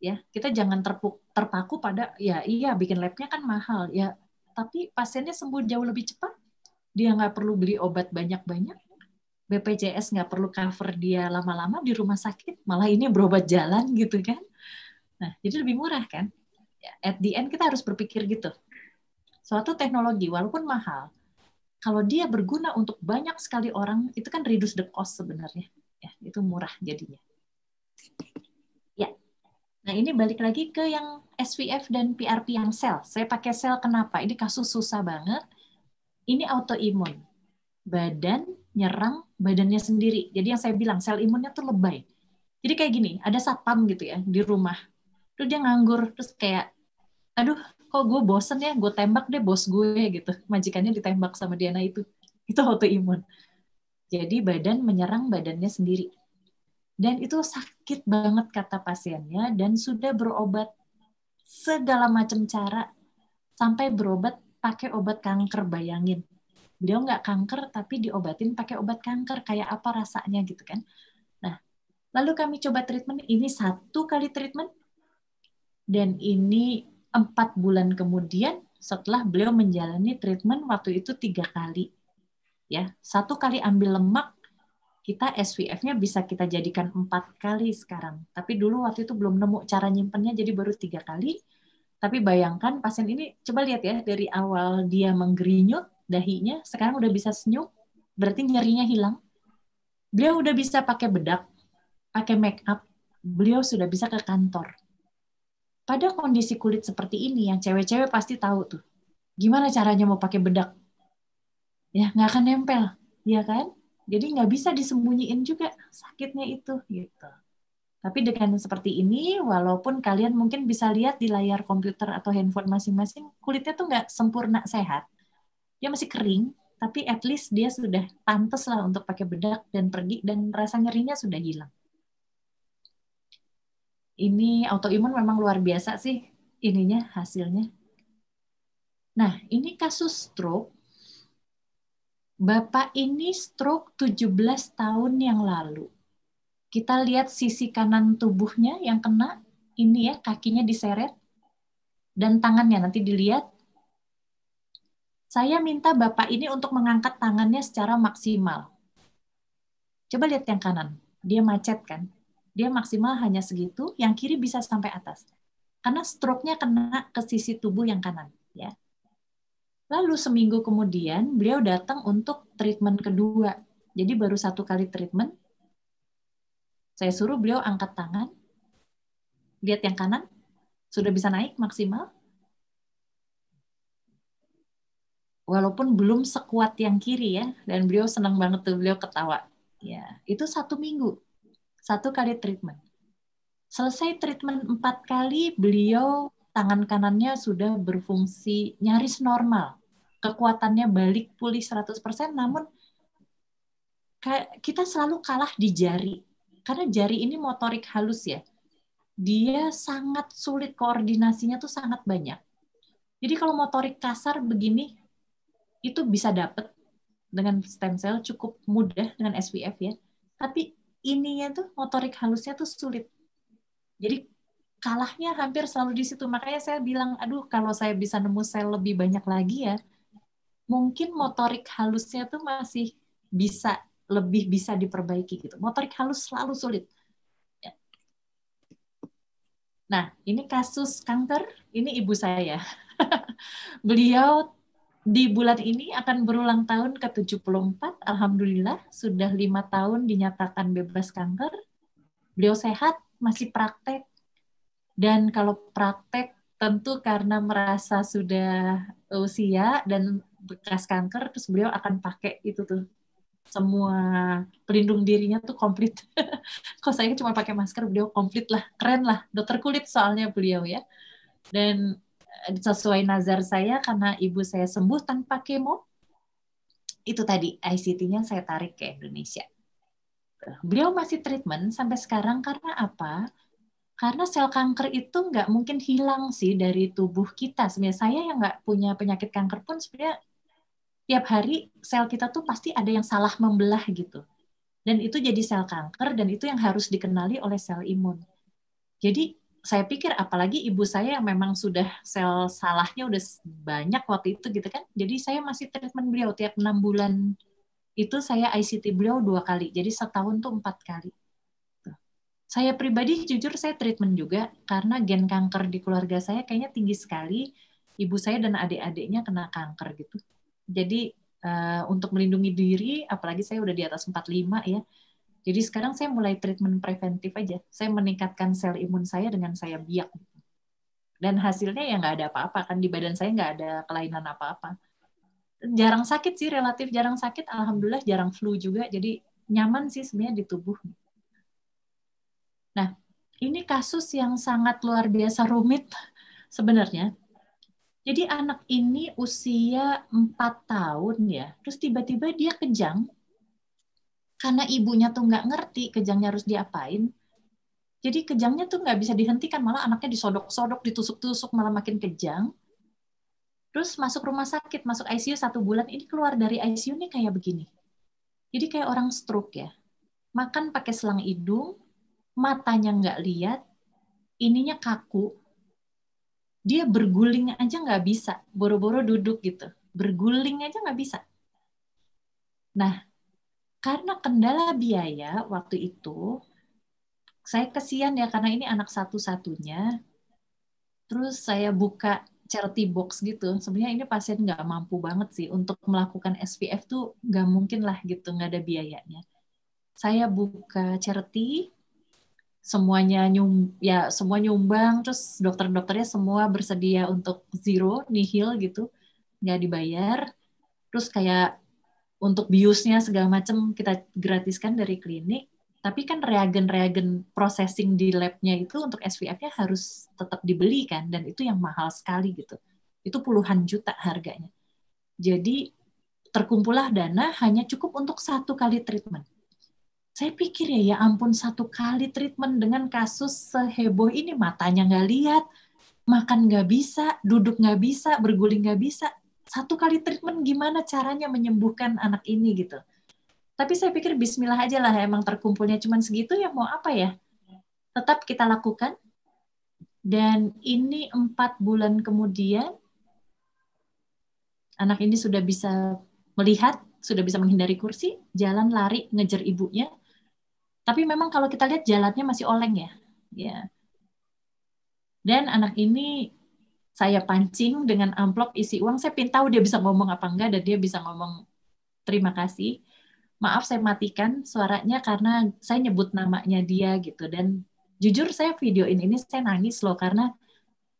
Ya kita jangan terpuk, terpaku pada ya iya bikin labnya kan mahal ya. Tapi pasiennya sembuh jauh lebih cepat dia nggak perlu beli obat banyak-banyak BPJS nggak perlu cover dia lama-lama di rumah sakit malah ini berobat jalan gitu kan nah jadi lebih murah kan ya, at the end kita harus berpikir gitu suatu teknologi walaupun mahal, kalau dia berguna untuk banyak sekali orang, itu kan reduce the cost sebenarnya. Ya, itu murah jadinya. Ya. Nah, ini balik lagi ke yang SVF dan PRP yang sel. Saya pakai sel kenapa? Ini kasus susah banget. Ini autoimun. Badan nyerang badannya sendiri. Jadi yang saya bilang sel imunnya tuh lebay. Jadi kayak gini, ada satpam gitu ya di rumah. Terus dia nganggur, terus kayak, aduh kok gue bosen ya gue tembak deh bos gue gitu majikannya ditembak sama Diana itu itu autoimun jadi badan menyerang badannya sendiri dan itu sakit banget kata pasiennya dan sudah berobat segala macam cara sampai berobat pakai obat kanker bayangin beliau nggak kanker tapi diobatin pakai obat kanker kayak apa rasanya gitu kan nah lalu kami coba treatment ini satu kali treatment dan ini empat bulan kemudian setelah beliau menjalani treatment waktu itu tiga kali. Ya, satu kali ambil lemak, kita SVF-nya bisa kita jadikan empat kali sekarang. Tapi dulu waktu itu belum nemu cara nyimpennya, jadi baru tiga kali. Tapi bayangkan pasien ini, coba lihat ya, dari awal dia menggerinyut dahinya, sekarang udah bisa senyum, berarti nyerinya hilang. Beliau udah bisa pakai bedak, pakai make up, beliau sudah bisa ke kantor. Pada kondisi kulit seperti ini yang cewek-cewek pasti tahu tuh gimana caranya mau pakai bedak? Ya nggak akan nempel ya kan? Jadi nggak bisa disembunyiin juga sakitnya itu gitu. Tapi dengan seperti ini walaupun kalian mungkin bisa lihat di layar komputer atau handphone masing-masing kulitnya tuh nggak sempurna sehat dia masih kering tapi at least dia sudah pantas lah untuk pakai bedak dan pergi dan rasa nyerinya sudah hilang ini autoimun memang luar biasa sih ininya hasilnya. Nah, ini kasus stroke. Bapak ini stroke 17 tahun yang lalu. Kita lihat sisi kanan tubuhnya yang kena, ini ya kakinya diseret dan tangannya nanti dilihat. Saya minta Bapak ini untuk mengangkat tangannya secara maksimal. Coba lihat yang kanan, dia macet kan? dia maksimal hanya segitu, yang kiri bisa sampai atas. Karena stroke-nya kena ke sisi tubuh yang kanan. Ya. Lalu seminggu kemudian beliau datang untuk treatment kedua. Jadi baru satu kali treatment. Saya suruh beliau angkat tangan. Lihat yang kanan. Sudah bisa naik maksimal. Walaupun belum sekuat yang kiri ya. Dan beliau senang banget tuh beliau ketawa. Ya, itu satu minggu satu kali treatment. Selesai treatment empat kali, beliau tangan kanannya sudah berfungsi nyaris normal. Kekuatannya balik pulih 100%, namun kita selalu kalah di jari karena jari ini motorik halus ya dia sangat sulit koordinasinya tuh sangat banyak jadi kalau motorik kasar begini itu bisa dapet dengan stem cell cukup mudah dengan SVF ya tapi ininya tuh motorik halusnya tuh sulit jadi kalahnya hampir selalu di situ. Makanya saya bilang, aduh kalau saya bisa nemu sel lebih banyak lagi ya, mungkin motorik halusnya tuh masih bisa lebih bisa diperbaiki gitu. Motorik halus selalu sulit. Ya. Nah, ini kasus kanker, ini ibu saya. Beliau di bulan ini akan berulang tahun ke-74. Alhamdulillah, sudah lima tahun dinyatakan bebas kanker. Beliau sehat, masih praktek, dan kalau praktek tentu karena merasa sudah usia dan bekas kanker, terus beliau akan pakai itu tuh semua pelindung dirinya tuh komplit. Kalau saya cuma pakai masker, beliau komplit lah, keren lah, dokter kulit soalnya beliau ya. Dan sesuai nazar saya karena ibu saya sembuh tanpa kemo, itu tadi ICT-nya saya tarik ke Indonesia. Beliau masih treatment sampai sekarang karena apa? karena sel kanker itu nggak mungkin hilang sih dari tubuh kita. Sebenarnya saya yang nggak punya penyakit kanker pun sebenarnya tiap hari sel kita tuh pasti ada yang salah membelah gitu. Dan itu jadi sel kanker dan itu yang harus dikenali oleh sel imun. Jadi saya pikir apalagi ibu saya yang memang sudah sel salahnya udah banyak waktu itu gitu kan. Jadi saya masih treatment beliau tiap enam bulan itu saya ICT beliau dua kali. Jadi setahun tuh empat kali saya pribadi jujur saya treatment juga karena gen kanker di keluarga saya kayaknya tinggi sekali. Ibu saya dan adik-adiknya kena kanker gitu. Jadi uh, untuk melindungi diri, apalagi saya udah di atas 45 ya. Jadi sekarang saya mulai treatment preventif aja. Saya meningkatkan sel imun saya dengan saya biak. Dan hasilnya ya nggak ada apa-apa kan di badan saya nggak ada kelainan apa-apa. Jarang sakit sih, relatif jarang sakit. Alhamdulillah jarang flu juga. Jadi nyaman sih sebenarnya di tubuh. Nah, ini kasus yang sangat luar biasa rumit sebenarnya. Jadi anak ini usia 4 tahun ya, terus tiba-tiba dia kejang karena ibunya tuh nggak ngerti kejangnya harus diapain. Jadi kejangnya tuh nggak bisa dihentikan, malah anaknya disodok-sodok, ditusuk-tusuk, malah makin kejang. Terus masuk rumah sakit, masuk ICU satu bulan, ini keluar dari ICU ini kayak begini. Jadi kayak orang stroke ya. Makan pakai selang hidung, matanya nggak lihat, ininya kaku, dia berguling aja nggak bisa, boro-boro duduk gitu, berguling aja nggak bisa. Nah, karena kendala biaya waktu itu, saya kesian ya karena ini anak satu-satunya. Terus saya buka charity box gitu. Sebenarnya ini pasien nggak mampu banget sih untuk melakukan SPF tuh nggak mungkin lah gitu, nggak ada biayanya. Saya buka charity, semuanya nyum ya semua nyumbang terus dokter-dokternya semua bersedia untuk zero nihil gitu nggak dibayar terus kayak untuk biusnya segala macam kita gratiskan dari klinik. Tapi kan reagen-reagen processing di labnya itu untuk SVF-nya harus tetap dibeli kan dan itu yang mahal sekali gitu. Itu puluhan juta harganya. Jadi terkumpullah dana hanya cukup untuk satu kali treatment. Saya pikir ya, ya ampun satu kali treatment dengan kasus seheboh ini matanya nggak lihat, makan nggak bisa, duduk nggak bisa, berguling nggak bisa. Satu kali treatment gimana caranya menyembuhkan anak ini gitu. Tapi saya pikir Bismillah aja lah emang terkumpulnya cuma segitu ya mau apa ya. Tetap kita lakukan. Dan ini empat bulan kemudian anak ini sudah bisa melihat, sudah bisa menghindari kursi, jalan lari ngejar ibunya, tapi memang kalau kita lihat jalannya masih oleng ya. Ya. Dan anak ini saya pancing dengan amplop isi uang. Saya pengen tahu dia bisa ngomong apa enggak dan dia bisa ngomong terima kasih. Maaf saya matikan suaranya karena saya nyebut namanya dia gitu dan jujur saya video ini saya nangis loh karena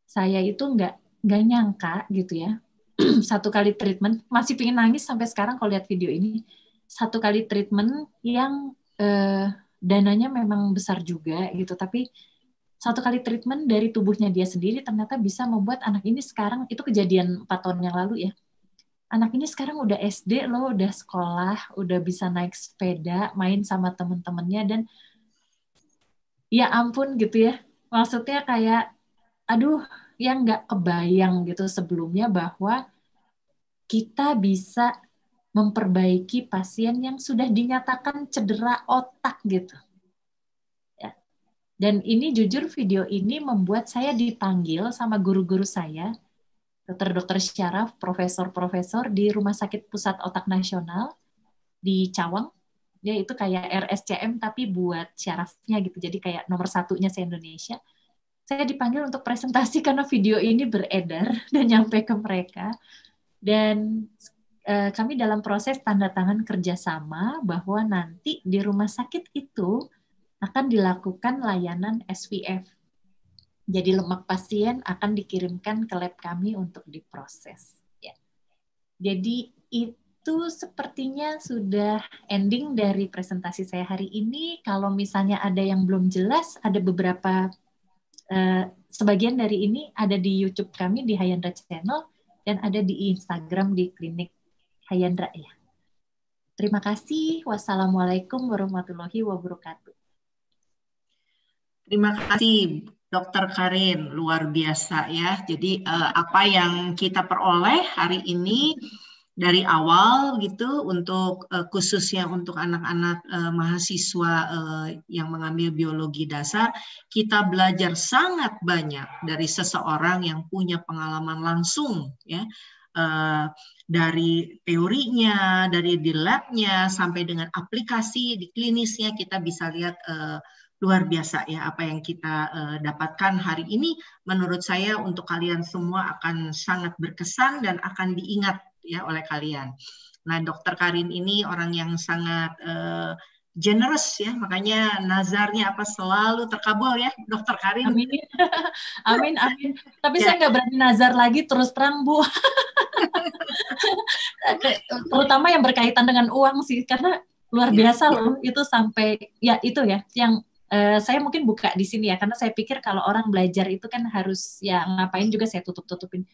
saya itu nggak nggak nyangka gitu ya satu kali treatment masih pengen nangis sampai sekarang kalau lihat video ini satu kali treatment yang eh, dananya memang besar juga gitu tapi satu kali treatment dari tubuhnya dia sendiri ternyata bisa membuat anak ini sekarang itu kejadian empat tahun yang lalu ya anak ini sekarang udah SD loh, udah sekolah, udah bisa naik sepeda, main sama temen-temennya dan ya ampun gitu ya. Maksudnya kayak aduh yang nggak kebayang gitu sebelumnya bahwa kita bisa memperbaiki pasien yang sudah dinyatakan cedera otak gitu. Dan ini jujur video ini membuat saya dipanggil sama guru-guru saya dokter-dokter syaraf, profesor-profesor di Rumah Sakit Pusat Otak Nasional di Cawang. Dia itu kayak RSCM tapi buat syarafnya gitu. Jadi kayak nomor satunya se Indonesia. Saya dipanggil untuk presentasi karena video ini beredar dan nyampe ke mereka. Dan eh, kami dalam proses tanda tangan kerjasama bahwa nanti di rumah sakit itu akan dilakukan layanan SVF jadi lemak pasien akan dikirimkan ke lab kami untuk diproses. Ya. Jadi itu sepertinya sudah ending dari presentasi saya hari ini. Kalau misalnya ada yang belum jelas, ada beberapa uh, sebagian dari ini ada di YouTube kami di Hayandra Channel dan ada di Instagram di klinik Hayandra ya. Terima kasih. Wassalamualaikum warahmatullahi wabarakatuh. Terima kasih Dokter Karin, luar biasa ya. Jadi uh, apa yang kita peroleh hari ini dari awal gitu untuk uh, khususnya untuk anak-anak uh, mahasiswa yang mengambil biologi dasar, kita belajar sangat banyak dari seseorang yang punya pengalaman langsung ya. Uh, dari teorinya, dari di labnya sampai dengan aplikasi di klinisnya kita bisa lihat uh, luar biasa ya apa yang kita uh, dapatkan hari ini menurut saya untuk kalian semua akan sangat berkesan dan akan diingat ya oleh kalian. Nah, Dokter Karin ini orang yang sangat uh, generous ya, makanya nazarnya apa selalu terkabul ya, Dokter Karin. Amin, amin, amin. Tapi ya. saya nggak berani nazar lagi terus terang Bu. Terutama yang berkaitan dengan uang sih, karena luar ya. biasa loh itu sampai ya itu ya yang Uh, saya mungkin buka di sini ya karena saya pikir kalau orang belajar itu kan harus ya ngapain juga saya tutup tutupin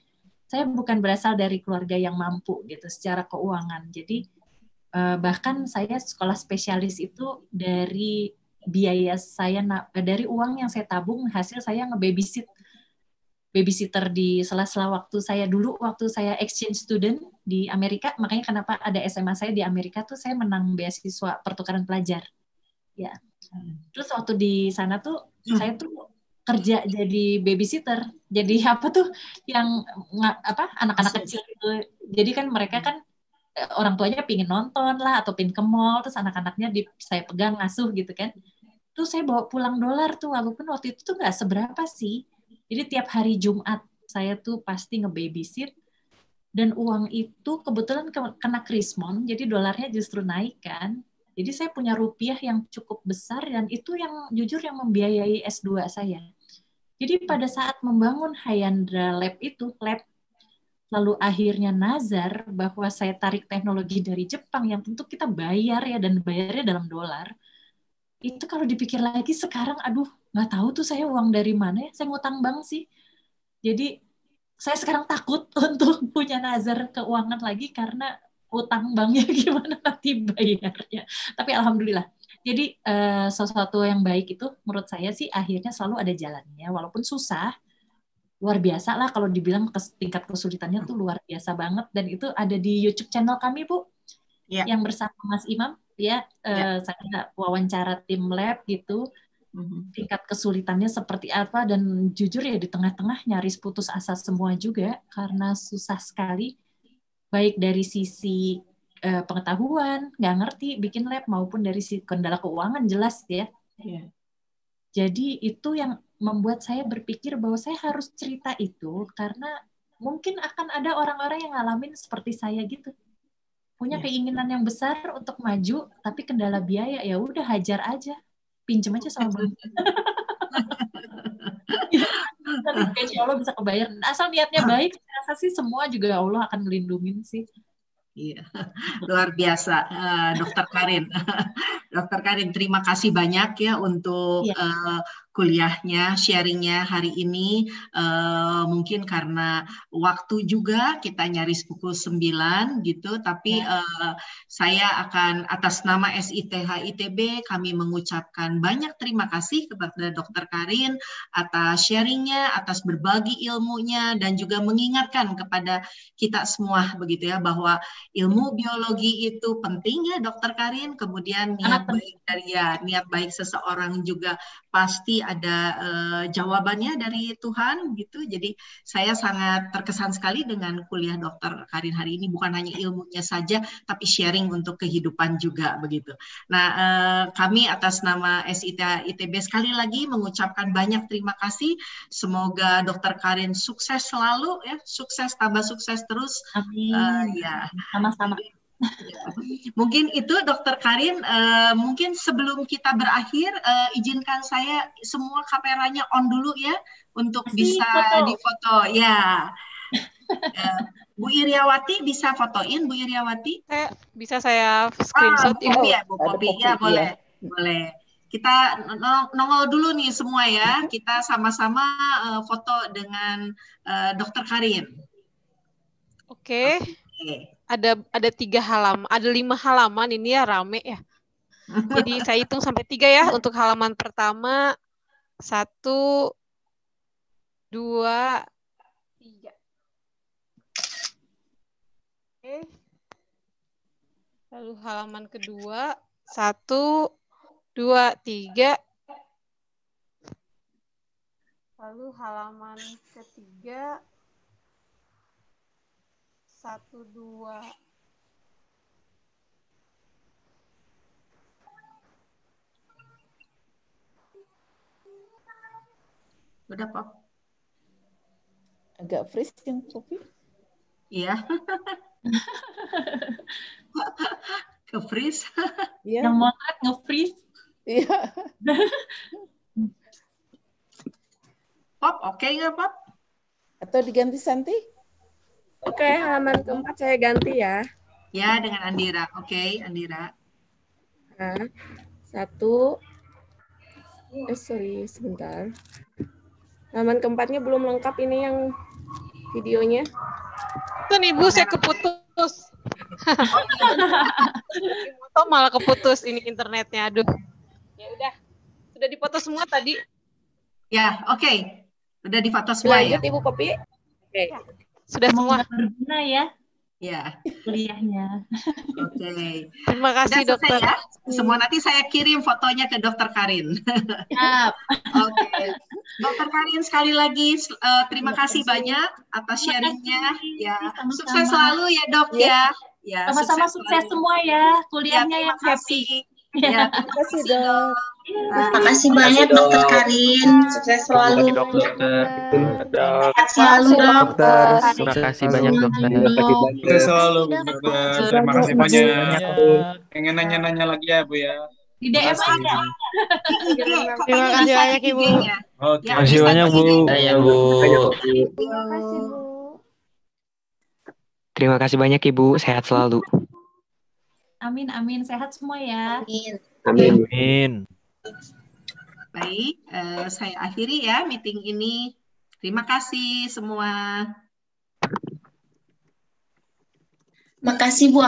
saya bukan berasal dari keluarga yang mampu gitu secara keuangan. Jadi uh, bahkan saya sekolah spesialis itu dari biaya saya dari uang yang saya tabung hasil saya ngebabysit babysitter di sela-sela waktu saya. Dulu waktu saya exchange student di Amerika makanya kenapa ada SMA saya di Amerika tuh saya menang beasiswa pertukaran pelajar. Ya Terus waktu di sana tuh hmm. saya tuh kerja jadi babysitter. Jadi apa tuh yang apa anak-anak kecil itu. Jadi kan mereka kan eh, orang tuanya pingin nonton lah atau pingin ke mall terus anak-anaknya di saya pegang ngasuh gitu kan. Terus saya bawa pulang dolar tuh walaupun waktu itu tuh nggak seberapa sih. Jadi tiap hari Jumat saya tuh pasti ngebabysit dan uang itu kebetulan kena krismon jadi dolarnya justru naik kan jadi saya punya rupiah yang cukup besar dan itu yang jujur yang membiayai S2 saya. Jadi pada saat membangun Hayandra Lab itu, lab lalu akhirnya nazar bahwa saya tarik teknologi dari Jepang yang tentu kita bayar ya dan bayarnya dalam dolar. Itu kalau dipikir lagi sekarang, aduh nggak tahu tuh saya uang dari mana ya, saya ngutang bank sih. Jadi saya sekarang takut untuk punya nazar keuangan lagi karena utang banknya gimana nanti bayarnya. Tapi alhamdulillah. Jadi uh, sesuatu yang baik itu menurut saya sih akhirnya selalu ada jalannya walaupun susah. Luar biasa lah kalau dibilang kes, tingkat kesulitannya tuh luar biasa banget dan itu ada di YouTube channel kami Bu. Ya. Yang bersama Mas Imam ya, ya. Uh, saya wawancara tim lab gitu. Mhm. tingkat kesulitannya seperti apa dan jujur ya di tengah-tengah nyaris putus asa semua juga karena susah sekali baik dari sisi uh, pengetahuan, nggak ngerti bikin lab maupun dari si kendala keuangan jelas ya. Yeah. Jadi itu yang membuat saya berpikir bahwa saya harus cerita itu karena mungkin akan ada orang-orang yang ngalamin seperti saya gitu. Punya yeah. keinginan yang besar untuk maju tapi kendala biaya ya udah hajar aja. Pinjem aja sama bank. insya Allah bisa kebayar. Asal niatnya baik, rasa sih semua juga Allah akan melindungi sih. Iya, luar biasa, uh, Dokter Karin. Dokter Karin, terima kasih banyak ya untuk ya. Uh, kuliahnya, sharingnya hari ini. Uh, mungkin karena waktu juga kita nyaris pukul 9 gitu, tapi ya. uh, saya akan atas nama SITH ITB kami mengucapkan banyak terima kasih kepada Dokter Karin atas sharingnya, atas berbagi ilmunya, dan juga mengingatkan kepada kita semua begitu ya bahwa ilmu biologi itu penting ya Dokter Karin, kemudian niat baik dari ya niat baik seseorang juga pasti ada uh, jawabannya dari Tuhan gitu. Jadi saya sangat terkesan sekali dengan kuliah dokter Karin hari ini bukan hanya ilmunya saja tapi sharing untuk kehidupan juga begitu. Nah, uh, kami atas nama SITA ITB sekali lagi mengucapkan banyak terima kasih. Semoga dokter Karin sukses selalu ya, sukses tambah sukses terus. Amin. Uh, ya. Sama-sama. Mungkin itu Dokter Karin, uh, mungkin sebelum kita berakhir, uh, izinkan saya semua kameranya on dulu ya untuk Masih bisa foto. difoto. Ya, uh, Bu Iriawati bisa fotoin, Bu Iriawati? Eh, bisa saya screenshot ah, ya, Bu Popi ya, boleh, ya. boleh. Kita nongol dulu nih semua ya, kita sama-sama uh, foto dengan uh, Dokter Karin. Oke. Okay. Okay ada ada tiga halaman, ada lima halaman ini ya rame ya. Jadi saya hitung sampai tiga ya untuk halaman pertama satu dua tiga. Oke. Lalu halaman kedua satu dua tiga. Lalu halaman ketiga satu dua Udah, Pak. Agak freeze yang kopi. Iya. Ke freeze. Iya. Yang motret nge-freeze. Iya. Pop, oke okay nggak, Pop? Atau diganti Santi? Oke, halaman keempat saya ganti ya. Ya, dengan Andira. Oke, okay, Andira. Nah, satu. Eh, sorry, sebentar. Halaman keempatnya belum lengkap ini yang videonya. Tuh nih, Bu, saya keputus. Foto malah keputus ini internetnya. Aduh. Ya udah. Sudah dipoto semua tadi? Ya, oke. Okay. Sudah difoto semua Lanjut, ya? Ibu Kopi. Oke. Okay. Ya. Sudah semua berguna ya. Ya. Kuliahnya. Oke. Okay. Terima kasih Sudah dokter. Ya? Semua nanti saya kirim fotonya ke dokter Karin. Siap. Oke. Okay. Dokter Karin sekali lagi uh, terima kasih banyak atas sharingnya. Ya. Sama -sama. Sukses selalu ya dok ya. ya. Ya. Sama-sama sukses, sukses semua ya. Kuliahnya ya, yang happy. Ya, terima kasih dok. Terima kasih banyak dokter Karin. Sukses selalu. Dokter. Sehat selalu dokter. Terima kasih banyak dokter. Sukses selalu dokter. Terima kasih banyak. Pengen nanya-nanya lagi ya Bu ya. Di DM aja. Terima kasih banyak Ibu. Oke. Terima kasih banyak Bu. Ya Bu. Terima kasih Bu. Terima kasih banyak Ibu. Sehat selalu. Amin, amin. Sehat semua ya. Amin. Amin. amin. Baik, uh, saya akhiri ya meeting ini. Terima kasih semua. Makasih Bu